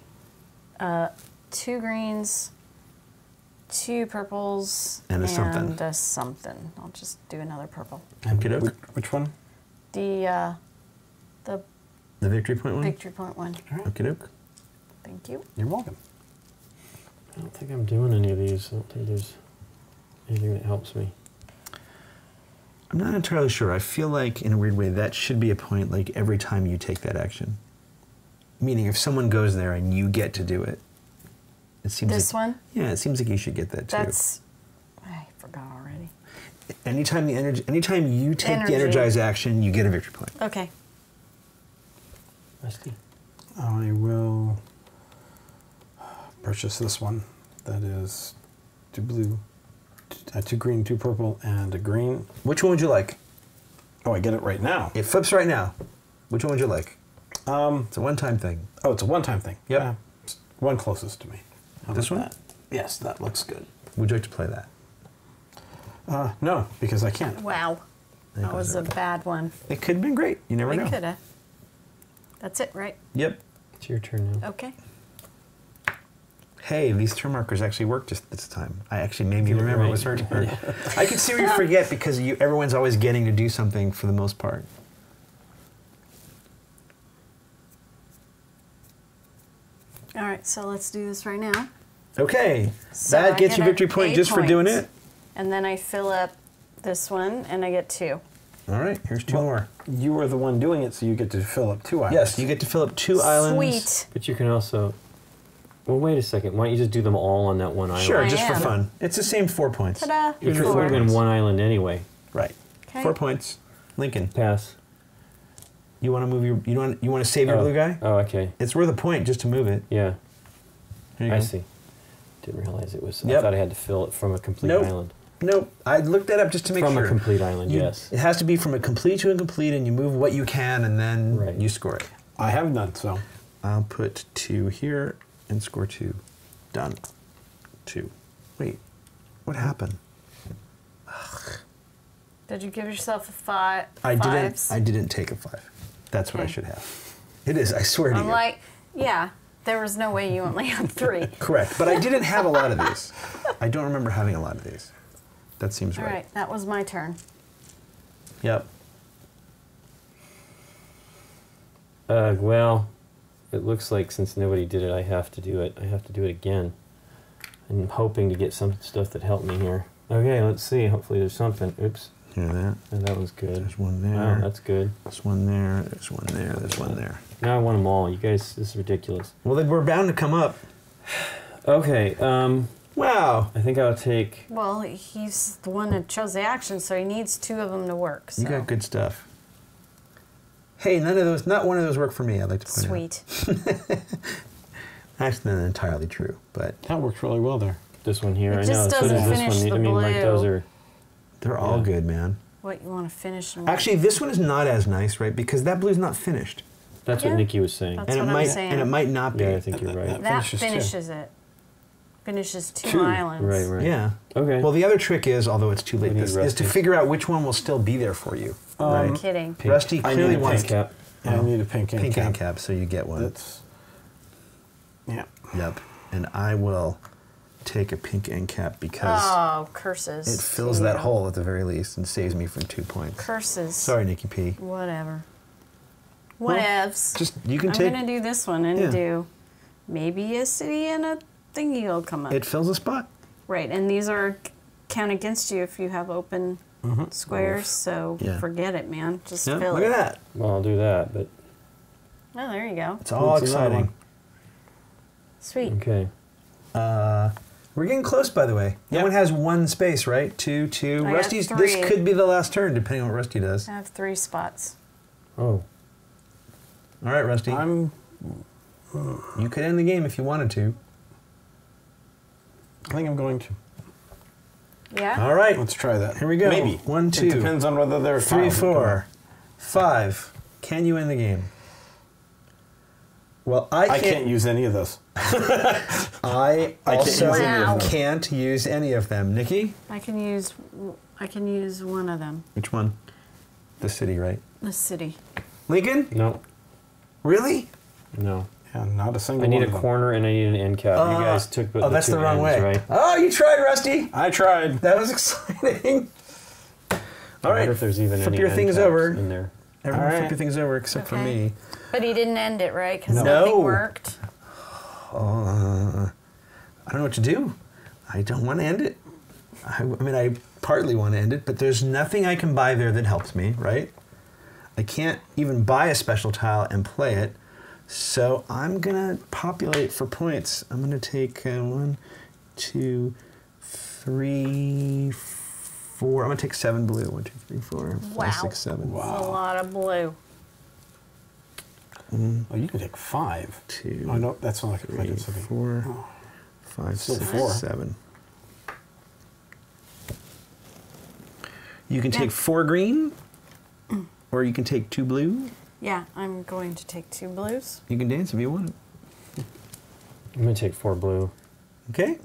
Uh, two greens, two purples, And a something. and a something. I'll just do another purple. Okey-doke. Which, which one? The uh, the The victory point one. victory point one. Okie doke. Thank you. You're welcome. I don't think I'm doing any of these. I don't think there's anything that helps me. I'm not entirely sure. I feel like, in a weird way, that should be a point like every time you take that action. Meaning, if someone goes there and you get to do it, it seems This like, one? Yeah, it seems like you should get that too. That's. I forgot already. anytime the energy, anytime you take Energy. the energize action, you get a victory point. Okay. Rusty. I will purchase this one. That is two blue, t- uh, two green, two purple, and a green. Which one would you like? Oh, I get it right now. It flips right now. Which one would you like? Um, It's a one-time thing. oh, it's a one-time thing. Yep. Uh, one closest to me. How This one? that? Yes, that looks good. Would you like to play that? Uh, no, because I can't. Wow. That That was a bad one. It could have been great. You never We know. could have. That's it, right? Yep. It's your turn now. Okay. Hey, these turn markers actually worked just this time. I actually made me You're remember it was her turn. I can see where you forget because you, everyone's always getting to do something for the most part. Right. So let's do this right now. Okay, So that I gets you get a victory point point just for doing it. And then I fill up this one, and I get two. All right, here's two Well, more. You are the one doing it, so you get to fill up two islands. Yes, you get to fill up two islands. Sweet. But you can also. Well, wait a second. Why don't you just do them all on that one island? Sure, I just for fun. It's the same four points. Ta-da! Which Here's would four have been one island anyway. Right. Okay. Four points. Lincoln, Pass. you want to move your you want you want to save your oh. blue guy? Oh, okay. It's worth a point just to move it. Yeah, Here you I go. see. Didn't realize it was. Yep. I thought I had to fill it from a complete Nope. island. Nope. I looked that up just to make From sure. From a complete island, You- yes. It has to be from a complete to incomplete, and you move what you can, and then Right. you score it. I have none, so I'll put two here and score two. Done. Two. Wait, what happened? Did you give yourself a five? I fives? didn't. I didn't take a five. That's what I should have. It is. I swear to I'm you. like, yeah. There was no way you only had three. [laughs] Correct. But I didn't have a lot of these. I don't remember having a lot of these. That seems All right. right, that was my turn. Yep. Uh, well, it looks like since nobody did it, I have to do it. I have to do it again. I'm hoping to get some stuff that helped me here. Okay, let's see. Hopefully there's something. Oops. Hear that? And that was good. There's one there. Wow, that's good. There's one there. There's one there. There's one there. Now I want them all. You guys, this is ridiculous. Well, they we're bound to come up. Okay, um, Wow. I think I'll take. Well, he's the one that chose the action, so he needs two of them to work. So. You got good stuff. Hey, none of those, not one of those work for me. I'd like to point Sweet. [laughs] out. Actually, not entirely true, but That worked really well there. This one here, It I know. just So doesn't does this one. the I mean, like those are. they're all Yeah. good, man. What you want to finish? And Actually, this one is not as nice, right? Because that blue's not finished, That's Yeah. what Nikki was saying. That's and it what I'm might saying. and it might not be. Yeah, I think you're right. That that finishes finishes, two. it. Finishes two, Two. islands. Right, right. Yeah. Okay. Well, the other trick is, although it's too late, We need this, is to figure out which one will still be there for you. Um, right? Kidding. Pink. Rusty I clearly need a wants Pink cap. I need a pink end cap. pink cap. end cap, so you get one. That's yeah. Yep. And I will take a pink end cap because Oh, curses. it fills to that you. hole at the very least and saves me from two points. Curses. Sorry, Nikki P. Whatever. Well, Whatevs. Just you can I'm take gonna do this one and Yeah. do maybe a city and a thingy will come up. it fills a spot. right, and these are count against you if you have open squares. So Yeah. forget it, man. Just Yeah, fill look it. Look at that. Well, I'll do that, but Oh, there you go. It's all It's exciting. Sweet. okay. Uh, we're getting close, by the way. Yep. one has one space, right? Two, two. I got Rusty's. three. This could be the last turn, depending on what Rusty does. I have three spots. Oh, All right, Rusty. I'm you could end the game if you wanted to. I think I'm going to. Yeah. All right. Let's try that. Here we go. Maybe. One, two. It depends on whether they're Three, tiles that four, five. Can you end the game? Well, I come out. I can't. can't use any of those. [laughs] I I can't also use any of them. can't use any of them. Nikki, I can use. I can use one of them. which one? The city, right? The city. Lincoln? no, Really? no. Yeah, not a single I need one a of them. corner and I need an end cap. you Uh, guys took the, oh, that's two the wrong ends, way. right? Oh, you tried, Rusty. I tried. That was [laughs] exciting. All I right. if there's even Flip any your end things caps over. in there. Everyone All flip your things over except for me. But he didn't end it right because No. nothing worked. Uh, I don't know what to do. I don't want to end it. I, I mean, I partly want to end it, but there's nothing I can buy there that helps me, right? I can't even buy a special tile and play it. So I'm going to populate for points. I'm going to take uh, one, two, three, four. I'm going to take seven blue. One, two, three, four, five, Wow. six, seven. That's a lot of blue. Oh, you can take five. Two, Oh no, that's not like a three, budget city. four, five, Still six, four. seven. You can Yeah. take four green, [clears throat] or you can take two blue. Yeah, I'm going to take two blues. You can dance if you want. I'm gonna take four blue. Okay,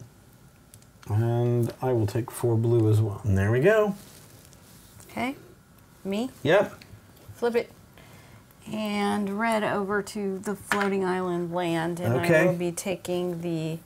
And I will take four blue as well. and there we go. Okay. Me. Yep. Flip it. And red over to the floating island land. And Okay. I will be taking the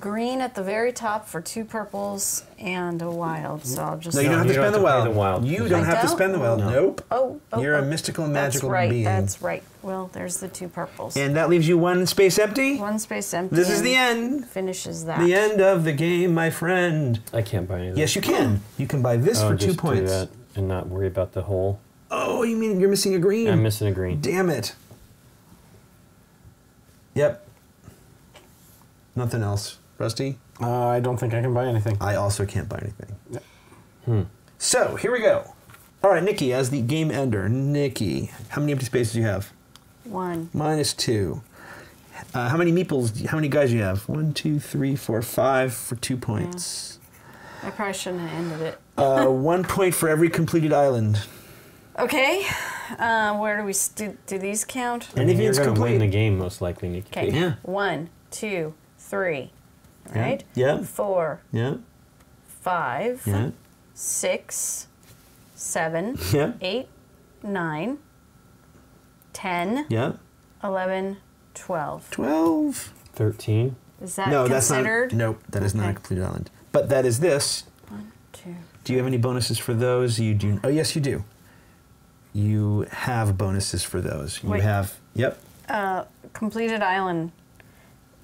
green at the very top for two purples and a wild. So I'll just. No, you don't have to spend the wild. the wild. You don't have to don't? spend the wild. No. Nope. Oh, oh, oh. You're a oh. mystical, That's magical right. being. That's right. Well, there's the two purples. And that leaves you one space empty. One space empty. This is the end. Finishes that. The end of the game, my friend. I can't buy anything. Yes, you can. You can buy this oh, for just two do points. that and not worry about the hole. Oh, you mean you're missing a green? I'm missing a green. Damn it. Yep. Nothing else. Rusty? Uh, I don't think I can buy anything. I also can't buy anything. Yeah. Hmm. So, here we go. All right, Nikki, as the game ender. Nikki, how many empty spaces do you have? One. Minus two. Uh, how many meeples, how many guys do you have? One, two, three, four, five for two points. I probably shouldn't have ended it. Uh, [laughs] one point for every completed island. Okay. Uh, where do we s- do, do these count? I mean, Anything you're gonna complete. win the game most likely, Nikki. Okay. Yeah. One, two, three. Yeah. Right? Yeah. Four, Yeah, five, yeah, six, seven, yeah, eight, nine, ten, yeah. eleven, twelve. Twelve. Twelve. Thirteen. Is that no, that's not. Nope, that is not a Okay. completed island. But that is this. One, two. Do you have any bonuses for those? You do. Oh, yes, you do. You have bonuses for those. You Wait. have. Yep. Uh, completed island.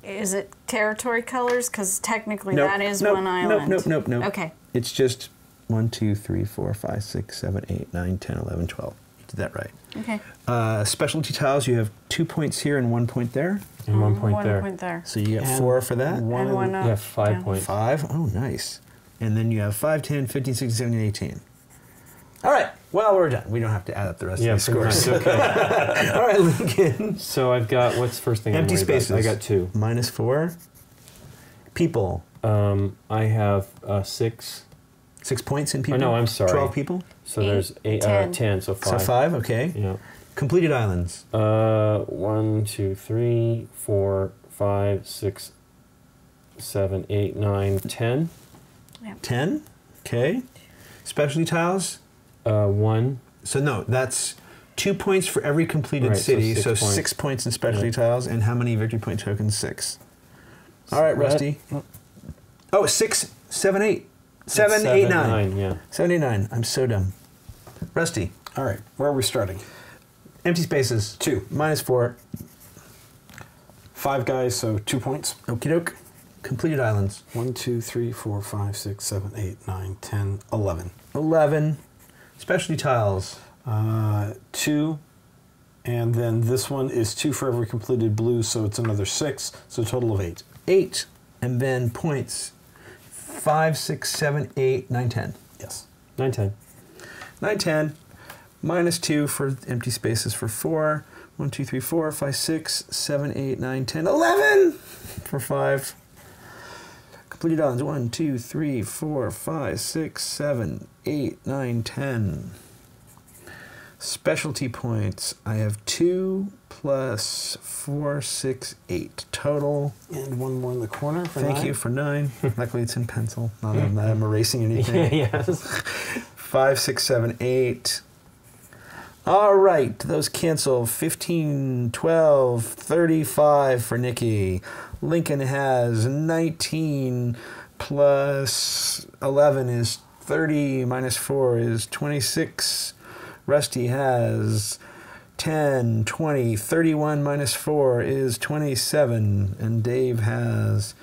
Is it territory colors? Because technically Nope, that is nope, one nope, island. nope, nope, nope. Okay. It's just 1, 2, 3, 4, 5, 6, 7, 8, 9, 10, 11, 12. You did that right. Okay. Uh, specialty tiles, you have two points here and one point there. And one Um, point one there. point there. So you get And four for that. one and of one the- up. Yeah, five down. points. Five. Oh, nice. And then you have 5, 10, 15, 16, 17, 18. All right. Well, we're done. We don't have to add up the rest Yeah, of the scores. much. Okay. [laughs] All right, Lincoln. so I've got what's the first thing? I'm Empty worried about? spaces. I got two. Minus 4. People. Um, I have uh, six. Six points in Oh, people? no, I'm sorry. 12 people? So Eight, there's eight, ten. Uh, ten. So five. So 5, okay. Yeah. Completed islands. Uh, one, two, three, four, five, six, seven, eight, nine, ten. 10. Okay. Specialty tiles. Uh, one. So no, that's two points for every completed Right, so city. six So points. six points in specialty Yeah. tiles, and how many victory point tokens? Six. All right, What? Rusty. Oh, six, seven, eight, seven, Seven, eight, nine. Yeah. Seven, eight, nine. I'm so dumb. Rusty. All right, where are we starting? Empty spaces. Two. Minus four. Five guys, so two points. Okie doke. Completed islands. One, two, three, four, five, six, seven, eight, nine, ten, eleven. Eleven. Specialty tiles. Uh, two, and then this one is two for every completed blue, so it's another six, so a total of eight. Eight. And then points. Five, six, seven, eight, nine, ten. Yes. Nine, ten. 9, 10, minus 2 for empty spaces for 4. 1, 2, 3, 4, 5, 6, 7, 8, 9, 10, 11 for 5. Completed islands 1, 2, 3, 4, 5, 6, 7, 8, 9, 10. Specialty points. I have 2 plus 4, 6, 8 total. And one more in the corner for Thank nine. you for 9. [laughs] Luckily it's in pencil. Not that I'm, not I'm erasing anything. [laughs] yes. [laughs] Five, six, seven, eight. All right, those cancel. 15, 12, 35 for Nikki. Lincoln has 19 plus 11 is 30 minus 4 is 26. Rusty has 10, 20, 31 minus 4 is 27. And Dave has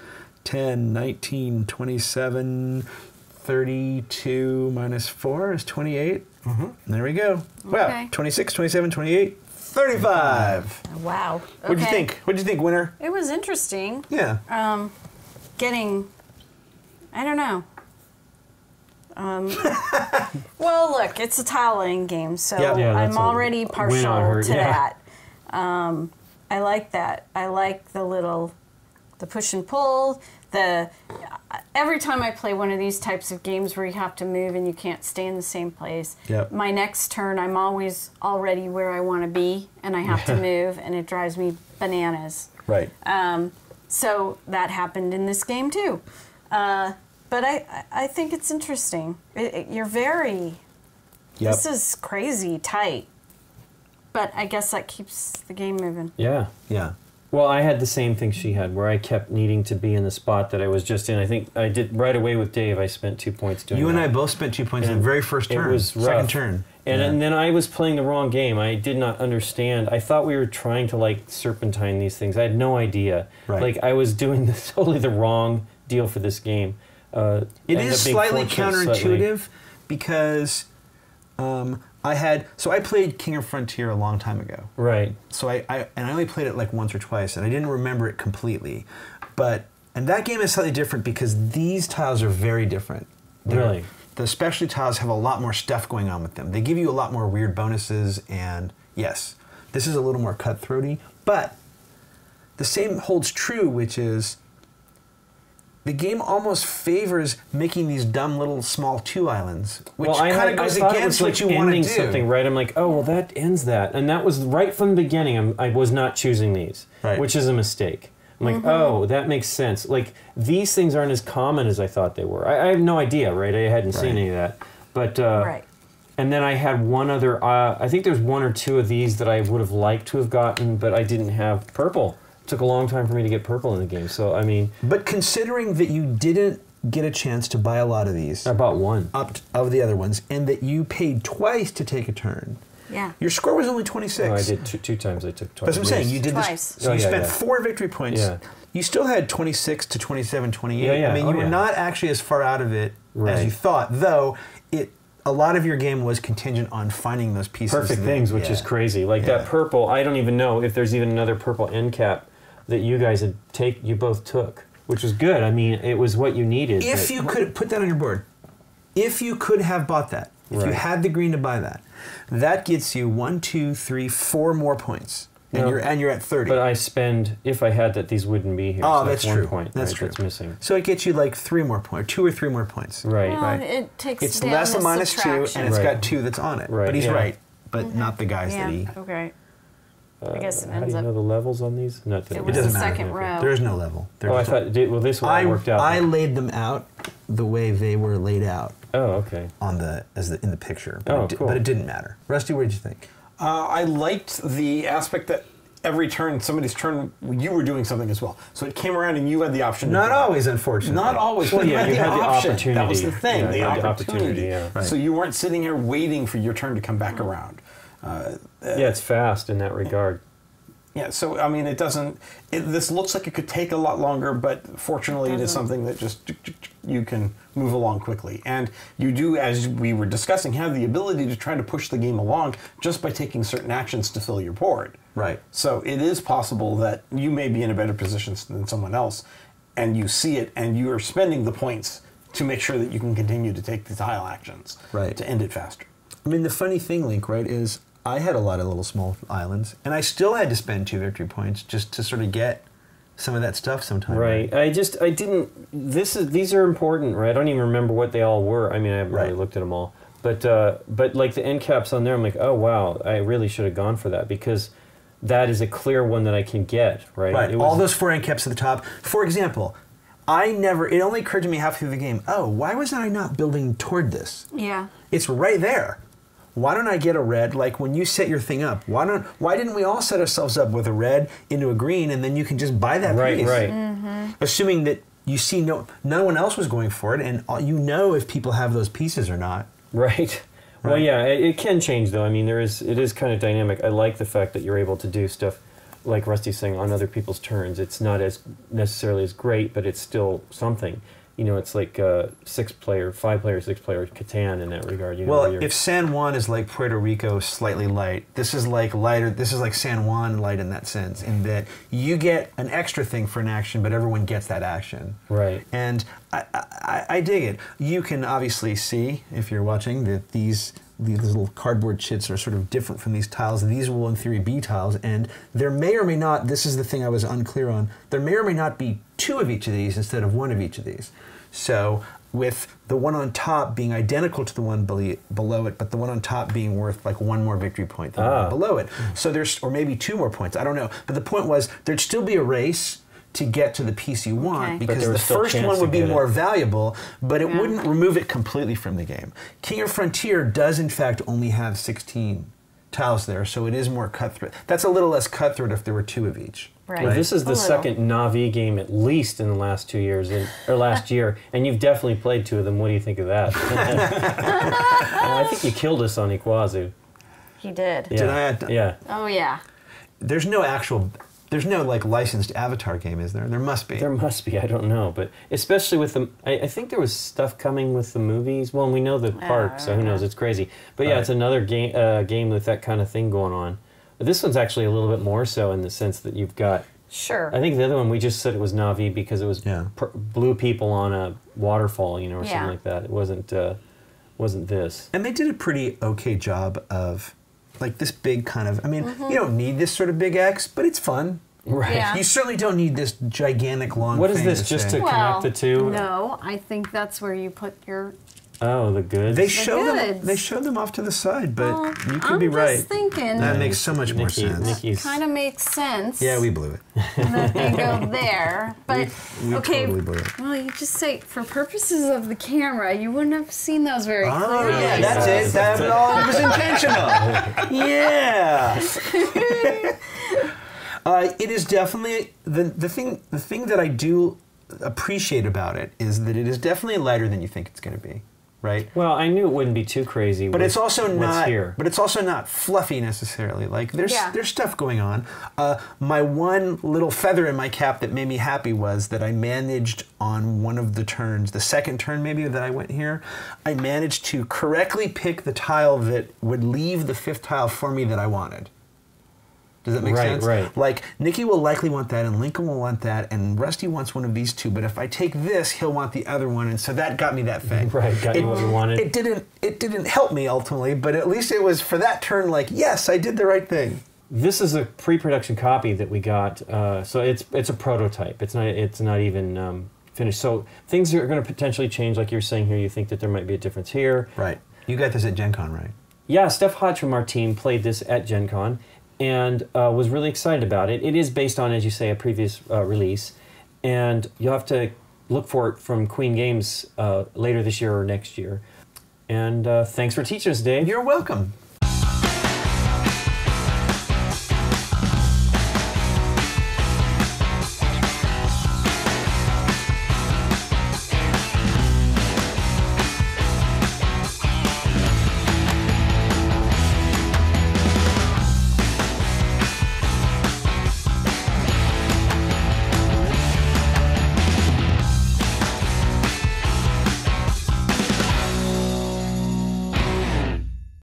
10, 19, 27, 32 minus 4 is 28. Mm-hmm. There we go. Wow. Okay. 26, 27, 28, 35. Wow. What'd you think? What'd you think, winner? It was interesting. Yeah. Um, getting, I don't know. Um, [laughs] well, look, it's a tile laying game, so Yeah. Yeah, I'm already partial to yeah. that. Um, I like that. I like the little, the push and pull. The every time I play one of these types of games where you have to move and you can't stay in the same place. Yep. My next turn, I'm always already where I want to be, and I have to [laughs] move, and it drives me bananas. Right. Um, so that happened in this game too. Uh, but I, I I think it's interesting. It, it- you're very. Yep. This is crazy tight. But I guess that keeps the game moving. Yeah. yeah. Well, I had the same thing she had, where I kept needing to be in the spot that I was just in. I think I did right away with Dave. I spent two points doing. You and that. I both spent two points in the very first turn. It was Second turn. And, Yeah. and then I was playing the wrong game. I did not understand. I thought we were trying to like serpentine these things. I had no idea. Right. Like I was doing the, [laughs] totally the wrong deal for this game. Uh, It is slightly counterintuitive slightly. because um, I had so I played King of Frontier a long time ago. Right. So I, I and I only played it like once or twice, and I didn't remember it completely. But and that game is slightly different because these tiles are very different. They're- Really? the specialty tiles have a lot more stuff going on with them. They give you a lot more weird bonuses, and yes, this is a little more cutthroaty. But the same holds true, which is the game almost favors making these dumb little small two islands, which well, I, kind had, of I goes it against was what like you want to do. something, right? I'm like, oh, well, that ends that, and that was right from the beginning. I'm, I was not choosing these, Right. which is a mistake. I'm like, Mm-hmm. oh, that makes sense. Like these things aren't as common as I thought they were. I, I have no idea, right? I hadn't seen any of that, but uh, right. And then I had one other. Uh, I think there's one or two of these that I would have liked to have gotten, but I didn't have purple. It took a long time for me to get purple in the game. So I mean, But considering that you didn't get a chance to buy a lot of these I bought one. up of the other ones, and that you paid twice to take a turn, Yeah. your score was only 26. No, I did two, two times. I took twice. That's what I'm saying. You did Twice. this. So Oh, you yeah, spent yeah. four victory points. Yeah. You still had 26 to 27, 28. Yeah, yeah. I mean, Oh, you were yeah. not actually as far out of it Right. as you thought. Though it, a lot of your game was contingent on finding those pieces. perfect that- things, which is crazy. Like Yeah. that purple, I don't even know if there's even another purple end cap that you guys had take. You both took, which was good. I mean, it was what you needed. If but- you could put that on your board, if you could have bought that, if you had the green to buy that, that gets you one, two, three, four more points, and No. you're and you're at thirty. but I spend if I had that, these wouldn't be here. oh, so that's one true. Point, that's right, true. That's missing. So it gets you like three more points, two or three more points. Right. Well, Right. it takes It's down less the than minus two, subtraction. and it's Right. got two that's on it. Right, But he's yeah. right. But not the guys yeah. that he. Okay. I guess it How do ends you up. know the levels on these? Not that It It was doesn't the matter. second row. There is no level. There's Oh, I thought. Did, well, this one I worked out. I laid them out the way they were laid out oh, okay. on the as the in the picture. But, Oh, it, di- cool. but it didn't matter. Rusty, what did you think? Uh, I liked the aspect that every turn, somebody's turn, you were doing something as well. So it came around and you had the option. to Not go. always, unfortunately. Not always. Well, but yeah, you had the option. That was the opportunity. thing, Yeah, the you had the opportunity. opportunity, yeah. Right. So you weren't sitting here waiting for your turn to come back around. Uh, yeah, it's fast in that regard. yeah, so I mean, it doesn't. It, this looks like it could take a lot longer, but fortunately, it is something that just you can move along quickly. And you do, as we were discussing, have the ability to try to push the game along just by taking certain actions to fill your board. Right. So it is possible that you may be in a better position than someone else, and you see it, and you are spending the points to make sure that you can continue to take the tile actions Right. to end it faster. I mean, the funny thing, Link, right, is I had a lot of little small islands, and I still had to spend two victory points just to sort of get some of that stuff sometimes. Right. I just I didn't. This is these are important, right? I don't even remember what they all were. I mean, I haven't really looked at them all. But uh, but like the end caps on there, I'm like, oh wow, I really should have gone for that because that is a clear one that I can get, right? Right. It All those four end caps at the top. For example, I never. It only occurred to me halfway through the game. Oh, why was I not building toward this? Yeah. It's right there. Why don't I get a red? Like when you set your thing up, why don't? Why didn't we all set ourselves up with a red into a green, and then you can just buy that right, piece? right. right. Assuming that you see no, no one else was going for it, and all- you know if people have those pieces or not. Right. [laughs] Well, yeah, it, it can change though. I mean, there is it is kind of dynamic. I like the fact that you're able to do stuff like Rusty's saying on other people's turns. It's not as necessarily as great, but it's still something. You know, it's like uh, six player, five player, six player Catan in that regard. You know, Well, if San Juan is like Puerto Rico, slightly light, this is like lighter. This is like San Juan light in that sense, in that you get an extra thing for an action, but everyone gets that action. Right. And I, I, I dig it. You can obviously see if you're watching that these these little cardboard chits are sort of different from these tiles. These will, in theory, be tiles, and there may or may not. This is the thing I was unclear on. There may or may not be two of each of these instead of one of each of these. So with the one on top being identical to the one below it, but the one on top being worth like one more victory point than the Ah. one below it. So there's, or maybe two more points. I don't know. But the point was there'd still be a race to get to the piece you want Okay. Because the first one would be get it. more valuable, but it Yeah. wouldn't remove it completely from the game. King of Frontier does in fact only have 16 tiles there, so it is more cutthroat. That's a little less cutthroat if there were two of each. Right. Well, this is the second Navi game at least in the last two years, in, or last [laughs] year, and you've definitely played two of them. What do you think of that? [laughs] Uh, I think you killed us on Iguazu. He did. Yeah. Did I yeah. Oh yeah. There's no actual, there's no like licensed Avatar game, is there? There must be. There must be. I don't know, but especially with the, I, I think there was stuff coming with the movies. Well, we know the park, so who knows? It's crazy. But yeah, Right. it's another game uh, game with that kind of thing going on. But this one's actually a little bit more so in the sense that you've got. Sure. I think the other one we just said it was Navi because it was Yeah. per, blue people on a waterfall, you know, or Yeah. something like that. It wasn't uh, wasn't this. And they did a pretty okay job of like this big kind of, I mean, Mm-hmm. you don't need this sort of big X, but it's fun. Right. Yeah. You certainly don't need this gigantic long What is thing this, just say- to- well, connect the two? No, I think that's where you put your. Oh, the goods. They show them. goods. They show them off to the side, but Well, you could I'm be just right. thinking. That makes so much more Nikki, sense. Nikki's Kind of makes sense. Yeah, we blew it. [laughs] that they go there, but we okay. totally blew it. Well, you just say for purposes of the camera, you wouldn't have seen those very Oh, clearly. yeah, that's it. That was [laughs] all was intentional. yeah. [laughs] uh, it is definitely the the thing. The thing that I do appreciate about it is that it is definitely lighter than you think it's going to be. Right? Well, I knew it wouldn't be too crazy. But with it's also what's not. here. But it's also not fluffy necessarily. Like there's Yeah. there's stuff going on. Uh, my one little feather in my cap that made me happy was that I managed on one of the turns, the second turn maybe that I went here, I managed to correctly pick the tile that would leave the fifth tile for me that I wanted. Does that make Right, sense? right. right. Like Nikki will likely want that, and Lincoln will want that, and Rusty wants one of these two. But if I take this, he'll want the other one, and so that got me that thing. [laughs] Right, got you what you wanted. It didn't. It didn't help me ultimately, but at least it was for that turn. Like, yes, I did the right thing. This is a pre-production copy that we got, uh, so it's it's a prototype. It's not it's not even um, finished. So things are going to potentially change, like you're saying here. You think that there might be a difference here. Right. You got this at Gen Con, right? Yeah, Steph Hodge from our team played this at Gen Con and uh, was really excited about it. It is based on, as you say, a previous uh, release, and you'll have to look for it from Queen Games uh, later this year or next year. And uh, thanks for teaching us, Dave. You're welcome.